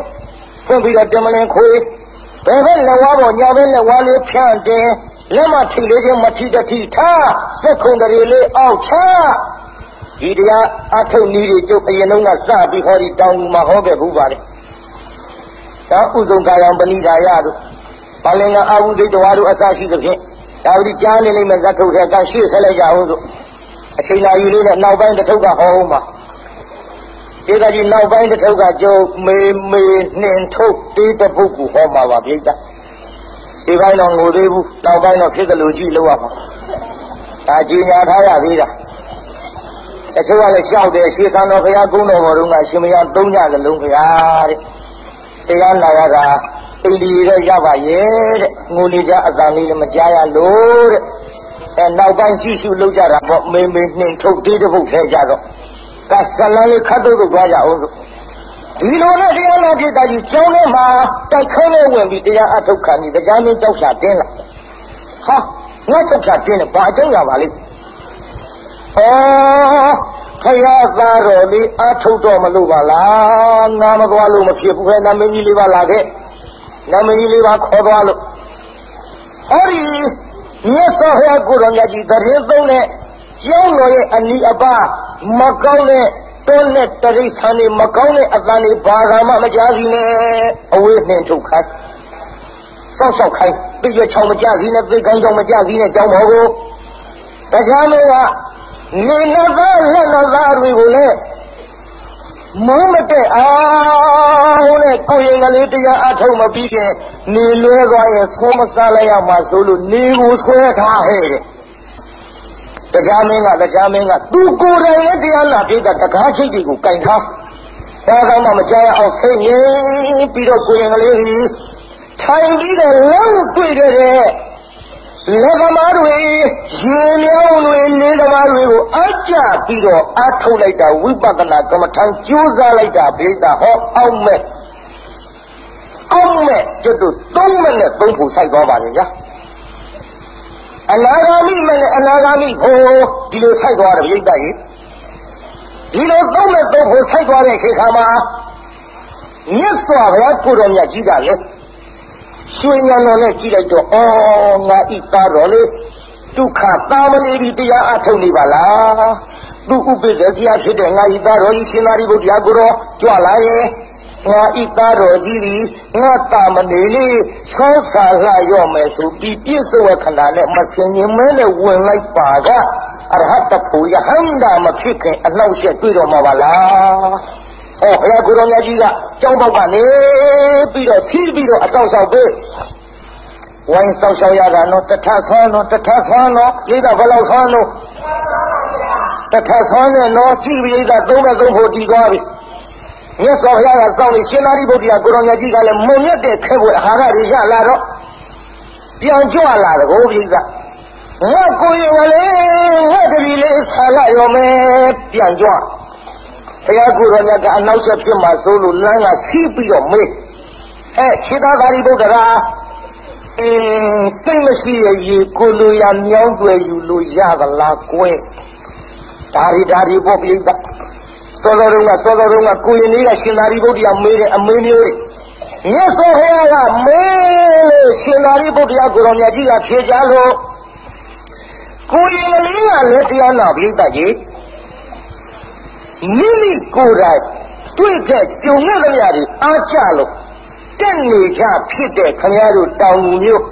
ဖွင့်ပြီးတော့တင်မလင်ခွေ ဘယ်ဘက်လက်ဝါးပေါ်ညာဘက်လက်ဝါးလေးဖြန့်တင်လက်မထိလေးချင်းမထိတတိထားစက်ခုံတရီလေးအောက်ချဒီတရားအထုတ်နည်းတွေကျုပ်အရင်တုန်းကစပြီးဟောဒီတောင်းမှာဟောခဲ့ဘူးပါလေဒါဥဇုံကာယံပဏိဒါယတို့ဘာလင်္ဂအာဟုသိတဝါတို့အစရှိသဖြင့်ဒါဝတိကြားနေလိမ့်မယ်ဇတ်ထုတ်တဲ့ကရှေ့ဆက်လိုက်ကြအောင်ဆိုအချိန်လာယူလေးနဲ့နောက်ပိုင်းတစ်ထုပ်ကဟောအောင်ပါ ဒီကကြီးနောက်ပိုင်းတစ်ထုပ်ကကျုပ်မေမေနှင်ထုတ်တေးတပုတ်ကိုဟောမှာပါပြိတ္တဒီပိုင်းတော့ငိုသေးဘူးနောက်ပိုင်းတော့ဖြစ်တယ်လို့ကြည့်လို့ရမှာဒါကြီးညာထားရသေးတာတချို့ကလည်းရှောက်တယ်ရွှေဆန်းတော်ဘုရားကုန်းတော်ဘော်တုန်းကရှင်မယားသုံးညစလုံးဘုရားတဲ့တရားနာရတာအိန္ဒိယတော့ရပါရဲ့တဲ့ငိုနေကြအတန်လေးလည်းမကြားရလို့တဲ့အဲနောက်ပိုင်းရှိရှုလုပ်ကြတာပေါ့မေမေနှင်ထုတ်တေးတပုတ်ထဲကြတော့ ကဆလန်းလေးခတ်တုတ်တုတ်သွားကြအောင်ဆိုဒီလိုနဲ့တရားနာဖြစ်တာကြီးကျောင်းထဲမှာတိုက်ခိုင်းနေဝင်ပြီးတရားအထုတ်ခံပြီးတရားမင်းကြောက်ချတင်းလာဟာငါကြောက်ချတင်းတယ်ဘာအကြောင်းရပါလိမ့်ဩခရသာတော်လေးအထုတ်တော့မလို့ပါလားငါမသွားလို့မဖြစ်ဘူးခဲနာမင်းကြီးလေးပါလာခဲ့နာမည်ကြီးလေးပါခေါ်သွားလို့ဟောဒီမြတ်စွာဘုရားကိုတော်မြတ်ကြီးတရင်သုံးတဲ့ ကျောင်းတော်ရဲ့အနီးအပါမကောင်းတဲ့တွန်းတဲ့တရိษံတွေမကောင်းတဲ့အတန်တွေဘာသာမှမကြားစီနဲ့အဝေးနှင်ထုတ်ခိုင်းဆောက်ရှောက်ခိုင်းပြည့်ရချောင်းမကြစီနဲ့သိကိုင်းချောင်းမကြစီနဲ့ကျောင်းတော်ကိုတရားမင်းကနေနသားလက်နသားတွေကိုလည်းမိုးမတက်အောင်နဲ့ကိုရင်ကလေးတရားအထုတ်မပြီးခင်နေလွဲသွားရင်သုံးမစားလိုက်ရမှာဆိုလို့နေကိုဆွဲထားဟဲ့တဲ့ တရားမင်းကတရားမင်းကသူကိုယ်တိုင်ရဲ့တရားနာပြိတ္တတကားချိတ်တွေကိုကင်ထားဒါကောင်းမှမကြားရအောင်စိတ်ငြိမ်ပြီးတော့ကိုရင်ကလေးကြီးထိုင်ပြီးတော့လုံးတွေ့တဲ့လက်သမားတွေရေမြောင်းတွေလေးသမားတွေကိုအကြပြီးတော့အထုတ်လိုက်တာဝိပဿနာကမ္မထံကြိုးစားလိုက်တာဘိဒ္ဓဟောအောက်မဲ့အောက်မဲ့ကျွတ်တို့သုံးမဲ့နဲ့သုံးဖို့စိုက်သွားပါလေဗျာ အနာဂါမိမဲ့နဲ့အနာဂါမိဖို့ဒီလိုစိုက်သွားတယ်ပြိတ္တကြီးဒီလိုသုံးမဲ့သုံးဖို့စိုက်သွားတဲ့ခေခါမှာမြတ်စွာဘုရားကိုတော်မြတ်ကြီးကလေရွှေညံတော်နဲ့ကြည့်လိုက်တော့အော်ငါဤသားတော်လေဒုက္ခတာမဏေဒီတရားအထုတ်နေပါလားသူဥပိ္ပဇေဆရာဖြစ်တဲ့ငါဤသားတော်ကြီးရှင်သာရိပုတ္တရာကိုတော်ကြွလာရဲ့ ငါဤသားတော်ကြီးဒီငါတာမဏေလေးဆောဆာလှရော့မယ်ဆိုပြီးပြည့်စုံခန္ဓာနဲ့မစင်ရင်မဲနဲ့ဝင်လိုက်ပါကအရဟတဖို့ယဟန္တာမဖြစ်ခင်အနောက်ရှက်တွေ့တော်မှာပါလားဟောဘုရားကိုယ်တော်မြတ်ကြီးကကြောင်းပေါက်ကနေပြီးတော့စီးပြီးတော့အတောက်ဆောက်ပေးဝိုင်းဆောက်ရှောက်ရတာနော်တထဆွမ်းနော်တထဆွမ်းနော်ပြိဿဘယ်လောက်ဆွမ်းလို့တထဆွမ်းနဲ့နော်ကြည့်ပြိဿသုံးမဲ့သုံးဖို့တည်သွားပြီ မြတ်စွာဘုရားကစောင့်နေရှင်သာရိပုတ္တရာကိုရောင်မြတ်ကြီးကလည်းမုံမြတ်တဲ့ခဲပွဲအာဟာရတွေရလာတော့ပြန်ကြွလာတယ်ကိုပြိဿငါကိုရင်ကလေးငါတတိလေးဆာလာရောမယ်ပြန်ကြွဘုရားကိုရောင်မြတ်ကအနောက်ဆက်ဖြစ်မှဆိုလို့လမ်းကစီးပြီးတော့မေးအဲခြေသားသာရိပုတ္တရာအင်းစိတ်မရှိရဲ့ရေကိုလိုရမြောင်းွယ်ယူလို့ရသလားကွယ်ဒါရီဒါရီပေါ့ပြိဿ စောစောတုန်းကစောစောတုန်းကကိုရင်လေးကရှင်သာရိပုတ္တရာမေးတဲ့အမေးမျိုးမြတ်စွာဘုရားကမေးလို့ရှင်သာရိပုတ္တရာကိုတော်မြတ်ကြီးကဖြေကြလို့ကိုရင်လေးကလည်းတရားနာပြိဿကြီးမိမိကိုယ်တိုင်တွေ့ခဲ့ကြုံရသမျှတွေအားကြလို့တက်နေကြဖြစ်တဲ့ခမရတို့တောင်ငူမျိုး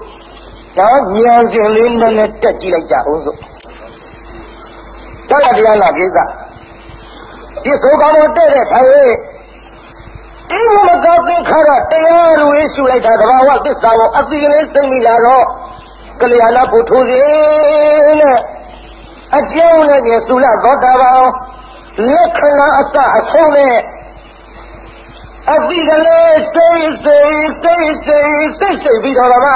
တော့မြန်စင်လေးနဲ့နဲ့တက်ကြည့်လိုက်ကြအောင်စို့တော်တရားနာကိစ္စ ဒီဆိုကောင်းတော့တဲ့တဲ့ထိုင်ရဲ့အင်းမကောသင်္ခါရတရားလူရေးရှုလိုက်တာတဘာဝသစ္စာကိုအသိကလေးစိတ်မိလာတော့ကလျာဏဘုထုဇင်းနဲ့အကျုံးနဲ့ပြေသုလသောတာပန်လက္ခဏာအစအဆုံးနဲ့အတိကလေးစိတ်စိတ်စိတ်စိတ်စိတ်စိတ်ပြီးတော့မှ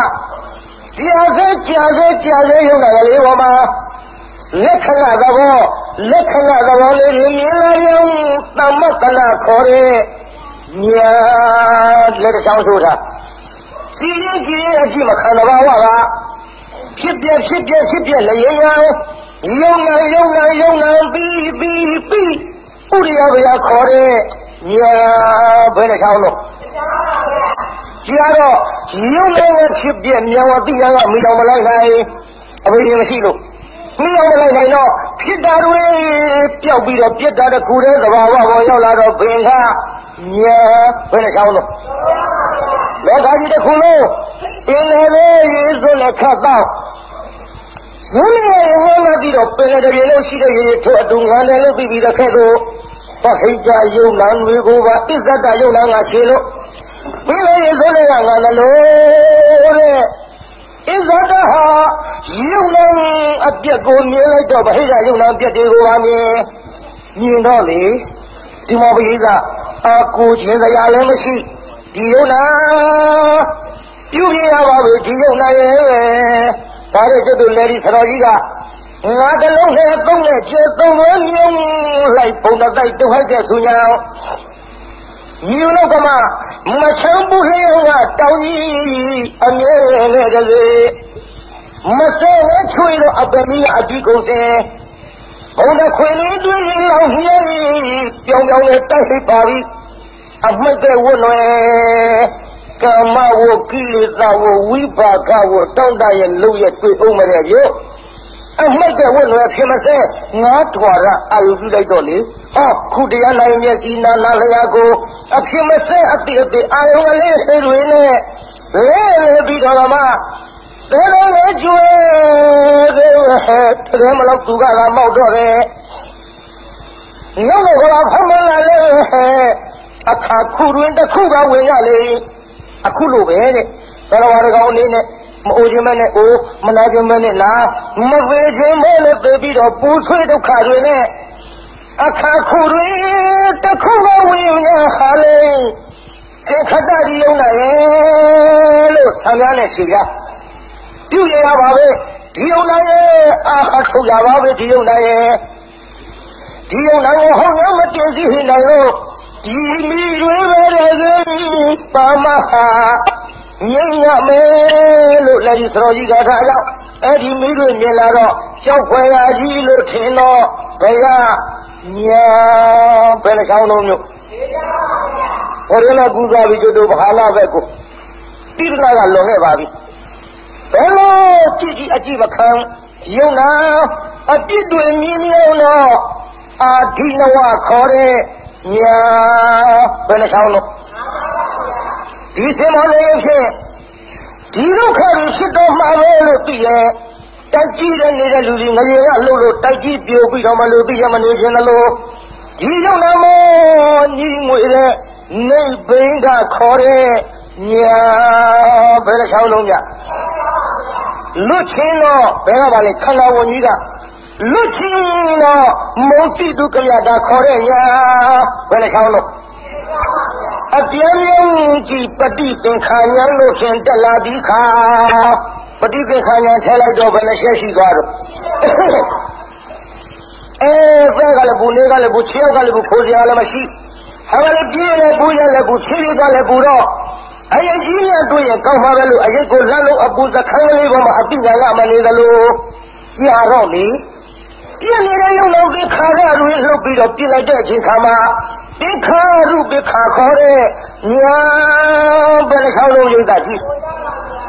ကြာစေကြာစေကြာစေရုံနာလေးပေါ်မှာလက္ခဏာသဘော လက္ခဏာသဘောလေးတွေမြင်လာရင်သမ္မတနာခေါ်တဲ့ညာလက်တစ်ချောင်းဆိုတာကြည်ရင်ကြည်ရင်အကြည့်မခံတော့ပါကဖြစ်ပြဖြစ်ပြဖြစ်ပြလည်းရရယုံနာယုံနာယုံနာပြီးပြီးပြီးဥရိယဗျာခေါ်တဲ့ညာဘယ်နှချောင်းလို့ကြီးတော့ယုံနေတဲ့ဖြစ်ပြမြောင်အတိယကမိတော်မလိုက်နိုင်အဘိဓိမရှိလို့ မိအောင်မလိုက်နိုင်တော့ဖြစ်တာတွေပျောက်ပြီးတော့ပြစ်တာတခုတည်းသဘာဝပေါ်ရောက်လာတော့ဘင်ကညာဘယ်နှချောင်းလို့လောကကြီးတစ်ခုလုံးပင်လေလေးရေစွနဲ့ခတ်တော့ဇုံးရဲ့ဝမ်းမပြီးတော့ပင်လေတပြေလို့ရှိတဲ့ရေထို့အတူငန်းတယ်လို့ပြီးပြီးတော့ခဲ့တော့ဟဟိတယုံနံတွေကိုပါအစ္ဆတယုံနံကခြေလို့ပင်လေရေစွနဲ့ကငန်းတယ်လို့တဲ့ အစ္ဆတဟာယုံနံအပြက်ကိုမြင်လိုက်တော့ဗဟိတယုံနံအပြက်တွေကိုပါမြင်မြင်တော့လေဒီမောပိသအာကိုခြင်းစရာလည်းမရှိဒီယုံနာပြုပြရပါဘူးဒီယုံနာရဲ့ဒါနဲ့ကျွတ်တို့လည်းဒီဆတော်ကြီးကငါတလုံးနဲ့သုံးနဲ့ကျေသုံးဝန်းမြုံလိုက်ပုံတိုက်တုံးဟိုက်တဲ့သူညာ မြူလောကမှာမချမ်းဘူးလျောကတောင်းကြီးအမြဲနဲ့တည်းမစဲနဲ့ချွေတော့အပမီအပြီးကုန်စင်ဘုံတစ်ခွေလေးတွင်းလောင်မြဲပြောင်းပြောင်းနဲ့တိုက်လိုက်ပါပြီအမိတ်တဲ့ဝတ်လွယ်ကာမဝကိလေသာဝဝိပါကဝတောင့်တရဲ့လုံရဲ့တွေ့အောင်မတဲ့ရောအမိတ်တဲ့ဝတ်လွယ်ဖြစ်မစဲငါးထွာရအာယုပြုလိုက်တော့လေဟောခုတရားနိုင်မျက်စိနာနာလျာကို အဖြစ်မစဲအတိအတိအာယုအလေးတွေတွေနဲ့လဲလဲပြီးတော့မှတဲတယ်လေကျွေးတယ်ဟဲ့တကယ်မလို့သူကလာမောက်တော့တယ်နောက်တော့ဖမလာလေဟဲ့အခါခုတွင်တစ်ခုကဝင်ရလေအခုလိုပဲတဲ့ဘယ်လိုပါကောင်အနေနဲ့မအိုခြင်းမနဲ့အိုမနာခြင်းမနဲ့နာမဝေခြင်းမနဲ့ပြေပြီးတော့ပူဆွေးဒုက္ခတွေနဲ့ အခါခုတွင်တစ်ခုကဝင်ရဟာလေခေခတရီယုံနာရဲ့လို့ဆံများနဲ့ရှိပြပြုရရပါပဲဒီယုံနာရဲ့အာခထုတ်ရပါပဲဒီယုံနာရဲ့ဒီယုံနာကိုဟောင်းရမတင်စီနိုင်လို့ဒီမိတွေပဲတဲ့ပါမဟာငိမ့်ရမယ်လို့လည်းဒီစတော်ကြီးကထားကြောင့်အဲ့ဒီမိတွေမြင်လာတော့ကြောက်ခွဲရကြီးလို့ထင်တော့ဘယ်က ညာဘယ်နှချောင်းလုံးမျိုးဟိုရလည်းကူစားပြီးတို့ဘာလာပဲကိုတိရဏကလွန်ခဲ့ပါပြီဘယ်လိုကြည့်ကြည့်အကြည့်မခံယုံနာအပြစ်တွေမြင်မြင်တော့အာဒိနဝခေါ်တဲ့ညာဘယ်နှချောင်းလုံးဒီစင်မောလေးဖြင့်ဒီဒုက္ခတွေဖြစ်တော့မှာပဲလို့သိရဲ့ တိုက်ကြည့်တဲ့နေတဲ့လူတွေငရေကလှုပ်လို့တိုက်ကြည့်ပြိုပြီးတော့မလို့သိရမနေခြင်းလို့ဒီယုံနာမောညီငွေတဲ့နေဘိန်းကခေါ်တဲ့ညာဘယ်နှချောင်းလုံးမြလွတ်ချင်းတော့ဘယ်ကပါလဲခန္ဓာဝန်ကြီးကလွတ်ချင်းတော့မုံစီတုကရတာခေါ်တဲ့ညာဘယ်နှချောင်းလုံးအပြင်းပြင်းကြည်ပฏิသင်္ခါညာလို့ရှင်တက်လာဒီခါ ပฏิသင်္ခါညာထဲလိုက်တော့ဘယ်နှချက်ရှိသွားတော့အဲဘက်ကလည်းဘူးနေကလည်းဘူးခြေောက်ကလည်းဘူးခိုးစရာလည်းမရှိဟာကလည်းပြင်းလည်းဘူးရလည်းဘူးခြေတွေကလည်းဘူးတော့အရေးကြီးရတွေ့ရင်ကောင်းပါပဲလို့အရေးကိုလမ်းလုံးအပူစခန်းလေးပေါ်မှာအပိညာရမနေသလိုကြာတော့လေပြင်းနေတဲ့ရုံလုံးဒီခါရတွေလှုပ်ပြီးတော့ပြစ်လိုက်တဲ့အချိန်ခါမှာတိခါရုပိခါခေါ်တဲ့ညာဘယ်ခေါလုံးရိတ်တာကြည့်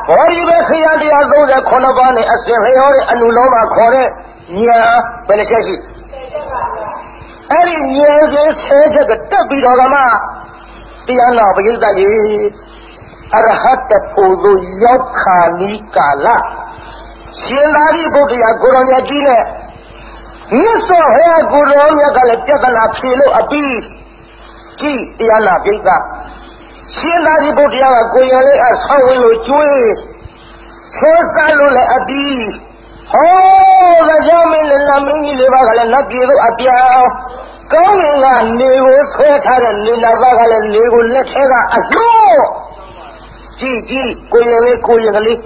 ဘောဒီပဲခရတရား39ပါးနဲ့အစင်လျောတဲ့အနုလုံးမှာခေါ်တဲ့ညာဘယ်နှချက်ရှိအဲ့ဒီဉာဏ်ချင်းဆဲချက်ကတက်ပြီးတော့ကမှတရားနာပရိသတ်ကြီးအရဟတဖို့သို့ရောက်ခါနီးကာလရှင်သာရိပုတ္တရာကိုရောင်မြတ်ကြီးနဲ့မြတ်စွာဘုရားကိုရောင်မြတ်ကလည်းပြဿနာဖြေလို့အပြီးကြည့်တရားနာပရိသတ် ရှင်သာရိပုတ္တရာကကိုယ်ရလေးအဆောင်းဝင်လို့ကျွေးဆွဲစားလို့လည်းအပြီးဟောဒါကြောင့်မင်းလည်းမင်းကြီးလေးပါကလည်းနတ်ပြည်သို့အပြောင်းကောင်းငင်ကနေကိုဆွဲထားတဲ့နေနာဘကလည်းနေကိုလက်ထဲကအလို့ကြည့်ကြည့်ကိုရင်လေးကိုရင်ကလေး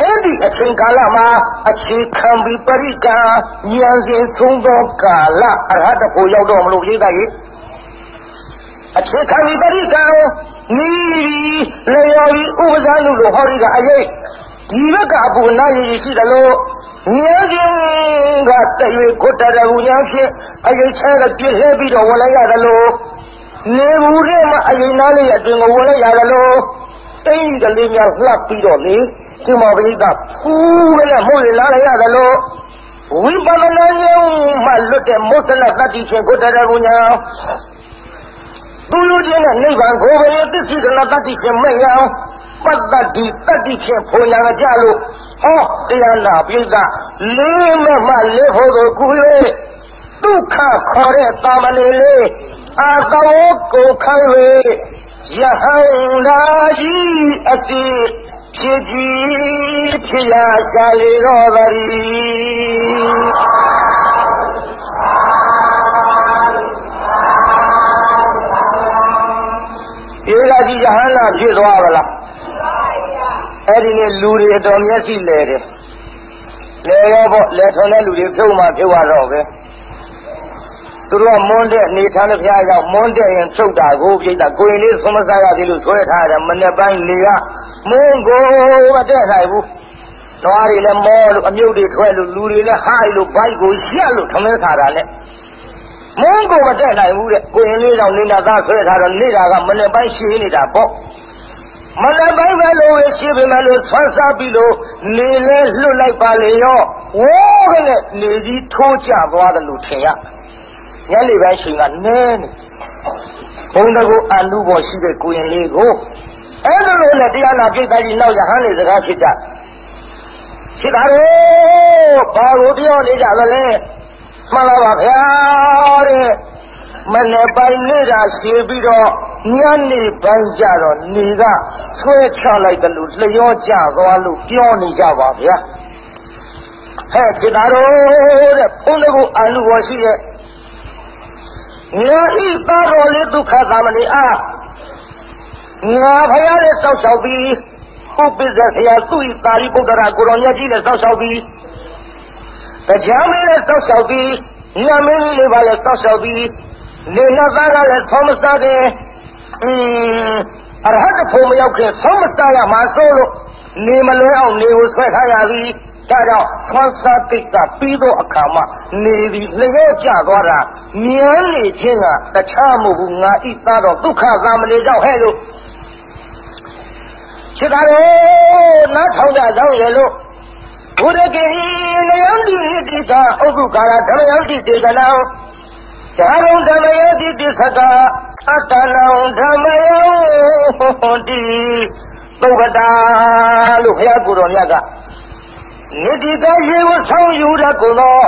အဲ့ဒီအချိန်ကာလမှာအခြေခံပြီးပရိကာဉာဏ်စဉ်ဆုံးသောကာလအရဟတဖို့ရောက်တော့မလို့ပြိတ္တာကြီးအခြေခံပြီးပရိကာ နီးလျော်ပြီးဥပဇာနုလို့ဟောဒီကအရေးဒီဘက်ကအပူနာရည်ရှိတယ်လို့ဉာဏ်ချင်းကတရွေကိုတရဘူးညာဖြင့်အရင်ချဲကပြည့်လဲပြီးတော့ဝင်လိုက်ရတယ်လို့နေဘူးတဲ့မှာအရင်နားလေးအတွင်ကိုဝင်လိုက်ရတယ်လို့အင်းကြီးကလေးများလှပ်ပြီးတော့လေဒီမှာပရိသတ်ဖူးရမို့လာလိုက်ရတယ်လို့ဝိပဿနာဉာဏ်မှလွတ်တဲ့မုဆလတတိဖြင့်ကိုတရဘူးညာ သူလူချင်းနဲ့နိဗ္ဗာန်ကိုပဲသစ္စိကနာတတိဖြင့်မဲ့ရအောင်ပတ္တတိတတိဖြင့်ဖွညာကြလို့ဟောတရားနာပြိဿလေးမမလေးဖို့ကိုကူ၍ဒုက္ခခေါ်တဲ့တာမဏေလေးအာတောကိုခိုင်း၍ယဟန္တာကြီးအစီဖြစ်ကြီးဖြစ်ရာရှာလေတော်ပါ၏ပြေ ကကြီးယဟန္တာဖြစ်သွားပါလားအဲ့ဒီနေ့လူတွေတော်မျက်စိလဲတယ်လဲရောပေါ့လဲထုံတဲ့လူတွေဖြုတ်မှဖြုတ်ရတော့ပဲသူတို့ကမွန်းတဲ့နေထားတဲ့ဖျားရောက်မွန်းတဲ့ရင်ဖြုတ်တာကိုပြိတ္တာကိုရင်လေးဆုံးမစားရသေးလို့ဆွဲထားတယ်မနေ့ပိုင်းနေကမွန်းကိုမတဲ့နိုင်ဘူးတော်ရီလည်းမောလို့အမြုပ်တွေထွက်လို့လူတွေလည်းဟိုက်လို့ဘိုက်ကိုရက်လို့ထမင်းစားတာနဲ့ မွန်းကိုမတဲ့နိုင်ဘူးတဲ့ကိုရင်လေးတော့နေတာသားဆွဲထားတော့နေတာကမနေ့ပိုင်းရှင်းနေတာပေါ့မလပိုင်းပဲလို့ရှိပြီမလို့ဆွမ်းစားပြီးလို့နေလဲလွတ်လိုက်ပါလေရောဝိုးကနဲ့နေကြီးထိုးကြသွားတယ်လို့ထင်ရညနေပိုင်းချိန်ကနဲနေဘုံတကူအန်လူပေါ်ရှိတဲ့ကိုရင်လေးကိုအဲ့ဒါလို့နဲ့တရားနာပြိတ္တာကြီးနောက်ရဟန်းနေစကားဖြစ်ကြဖြစ်တာတော့ဘာကိုပြောနေကြသလဲ မှန်လားပါဗျာတဲ့မနေ့ပိုင်းနေတာရှည်ပြီးတော့ညနေပိုင်းကျတော့နေကဆွဲချလိုက်တယ်လို့လျောကျသွားလို့ပြောနေကြပါဗျာဟဲ့ဖြစ်တာတော့တဲ့ဘုန်းတော်ကအလူပေါ်ရှိရဲ့ငါဤပါတော်လေးဒုက္ခသမဏေအားငါဖရာရဲ့စောက်ရှောက်ပြီးပုပ္ပဇ္ဇဆရာသူ့ဤပါဠိပုဒ္ဒရာကိုရောမြတ်ကြီးနဲ့စောက်ရှောက်ပြီး တရားမင်းနဲ့စောက်ရှောက်ပြီးညမင်းကြီးလေးပါလဲစောက်ရှောက်ပြီးနေနှစ်သားကလည်းဆောမစားခင်အင်းအရဟတဖို့မရောက်ခင်ဆောမစားရမှာစိုးလို့နေမလွဲအောင်နေကိုဆွဲထားရပြီဒါကြောင့်ဆွမ်းစားကိစ္စပြီးတော့အခါမှာနေပြီးလျော့ကျသွားတာမြန်းနေခြင်းကတခြားမဟုတ်ဘူးငါဤသားတော့ဒုက္ခသာမဏေကြောင့်ဟဲ့လို့ခြေသားတော်နားထောင်ကြကြောင်းရဲ့လို့ ဘုရကေနယံတိနိတိကာဥဒ္ဒကာရဓမ္မယံတိတေကနံဇာလုံဓမ္မယံတိတိသကအတ္တနံဓမ္မယံဟောတိသုဘတာလို့ဘုရားကိုယ်တော်မြတ်ကနိတိကာရေကိုဆောင်ယူတတ်ကုန်သော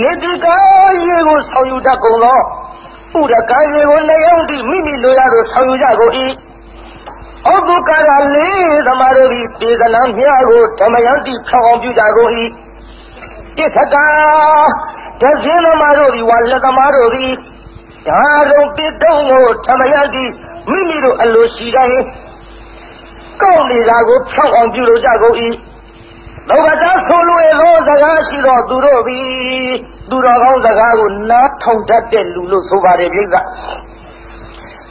နိတိကာရေကိုဆောင်ယူတတ်ကုန်သောဥဒကာရေကိုနယံတိမိမိလိုရသောဆောင်ယူကြကုန်၏ ဩဒုကာရလေးသမားတို့သည်တေကလံမြတ်ကိုဓမ္မယံတိခေါအောင်ပြုကြကုန်၏တိသကာတဇင်းသမားတို့သည်ဝါလက်သမားတို့သည်ဒါရုံပိတုံကိုဓမ္မယံတိမိမိတို့အလိုရှိတိုင်းကောက်နေတာကိုဖြောက်အောင်ပြုလို့ကြကုန်၏လောကသားဆိုလိုသောစကားရှိသောသူတို့သည်သူတော်ကောင်းစကားကိုနားထောင်တတ်တဲ့လူလို့ဆိုပါတယ်ပြိဿ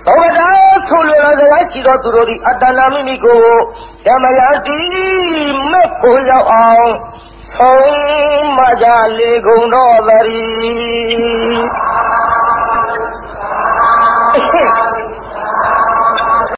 ဘဝတာဆိုလိုသောစကားရှိသောသူတို့သည်အတ္တနာမိမိကိုယ်ဓမ္မယာတိမဲ့ကိုရောက်အောင်ဆုံးမကြလေကုန်တော့သတည်း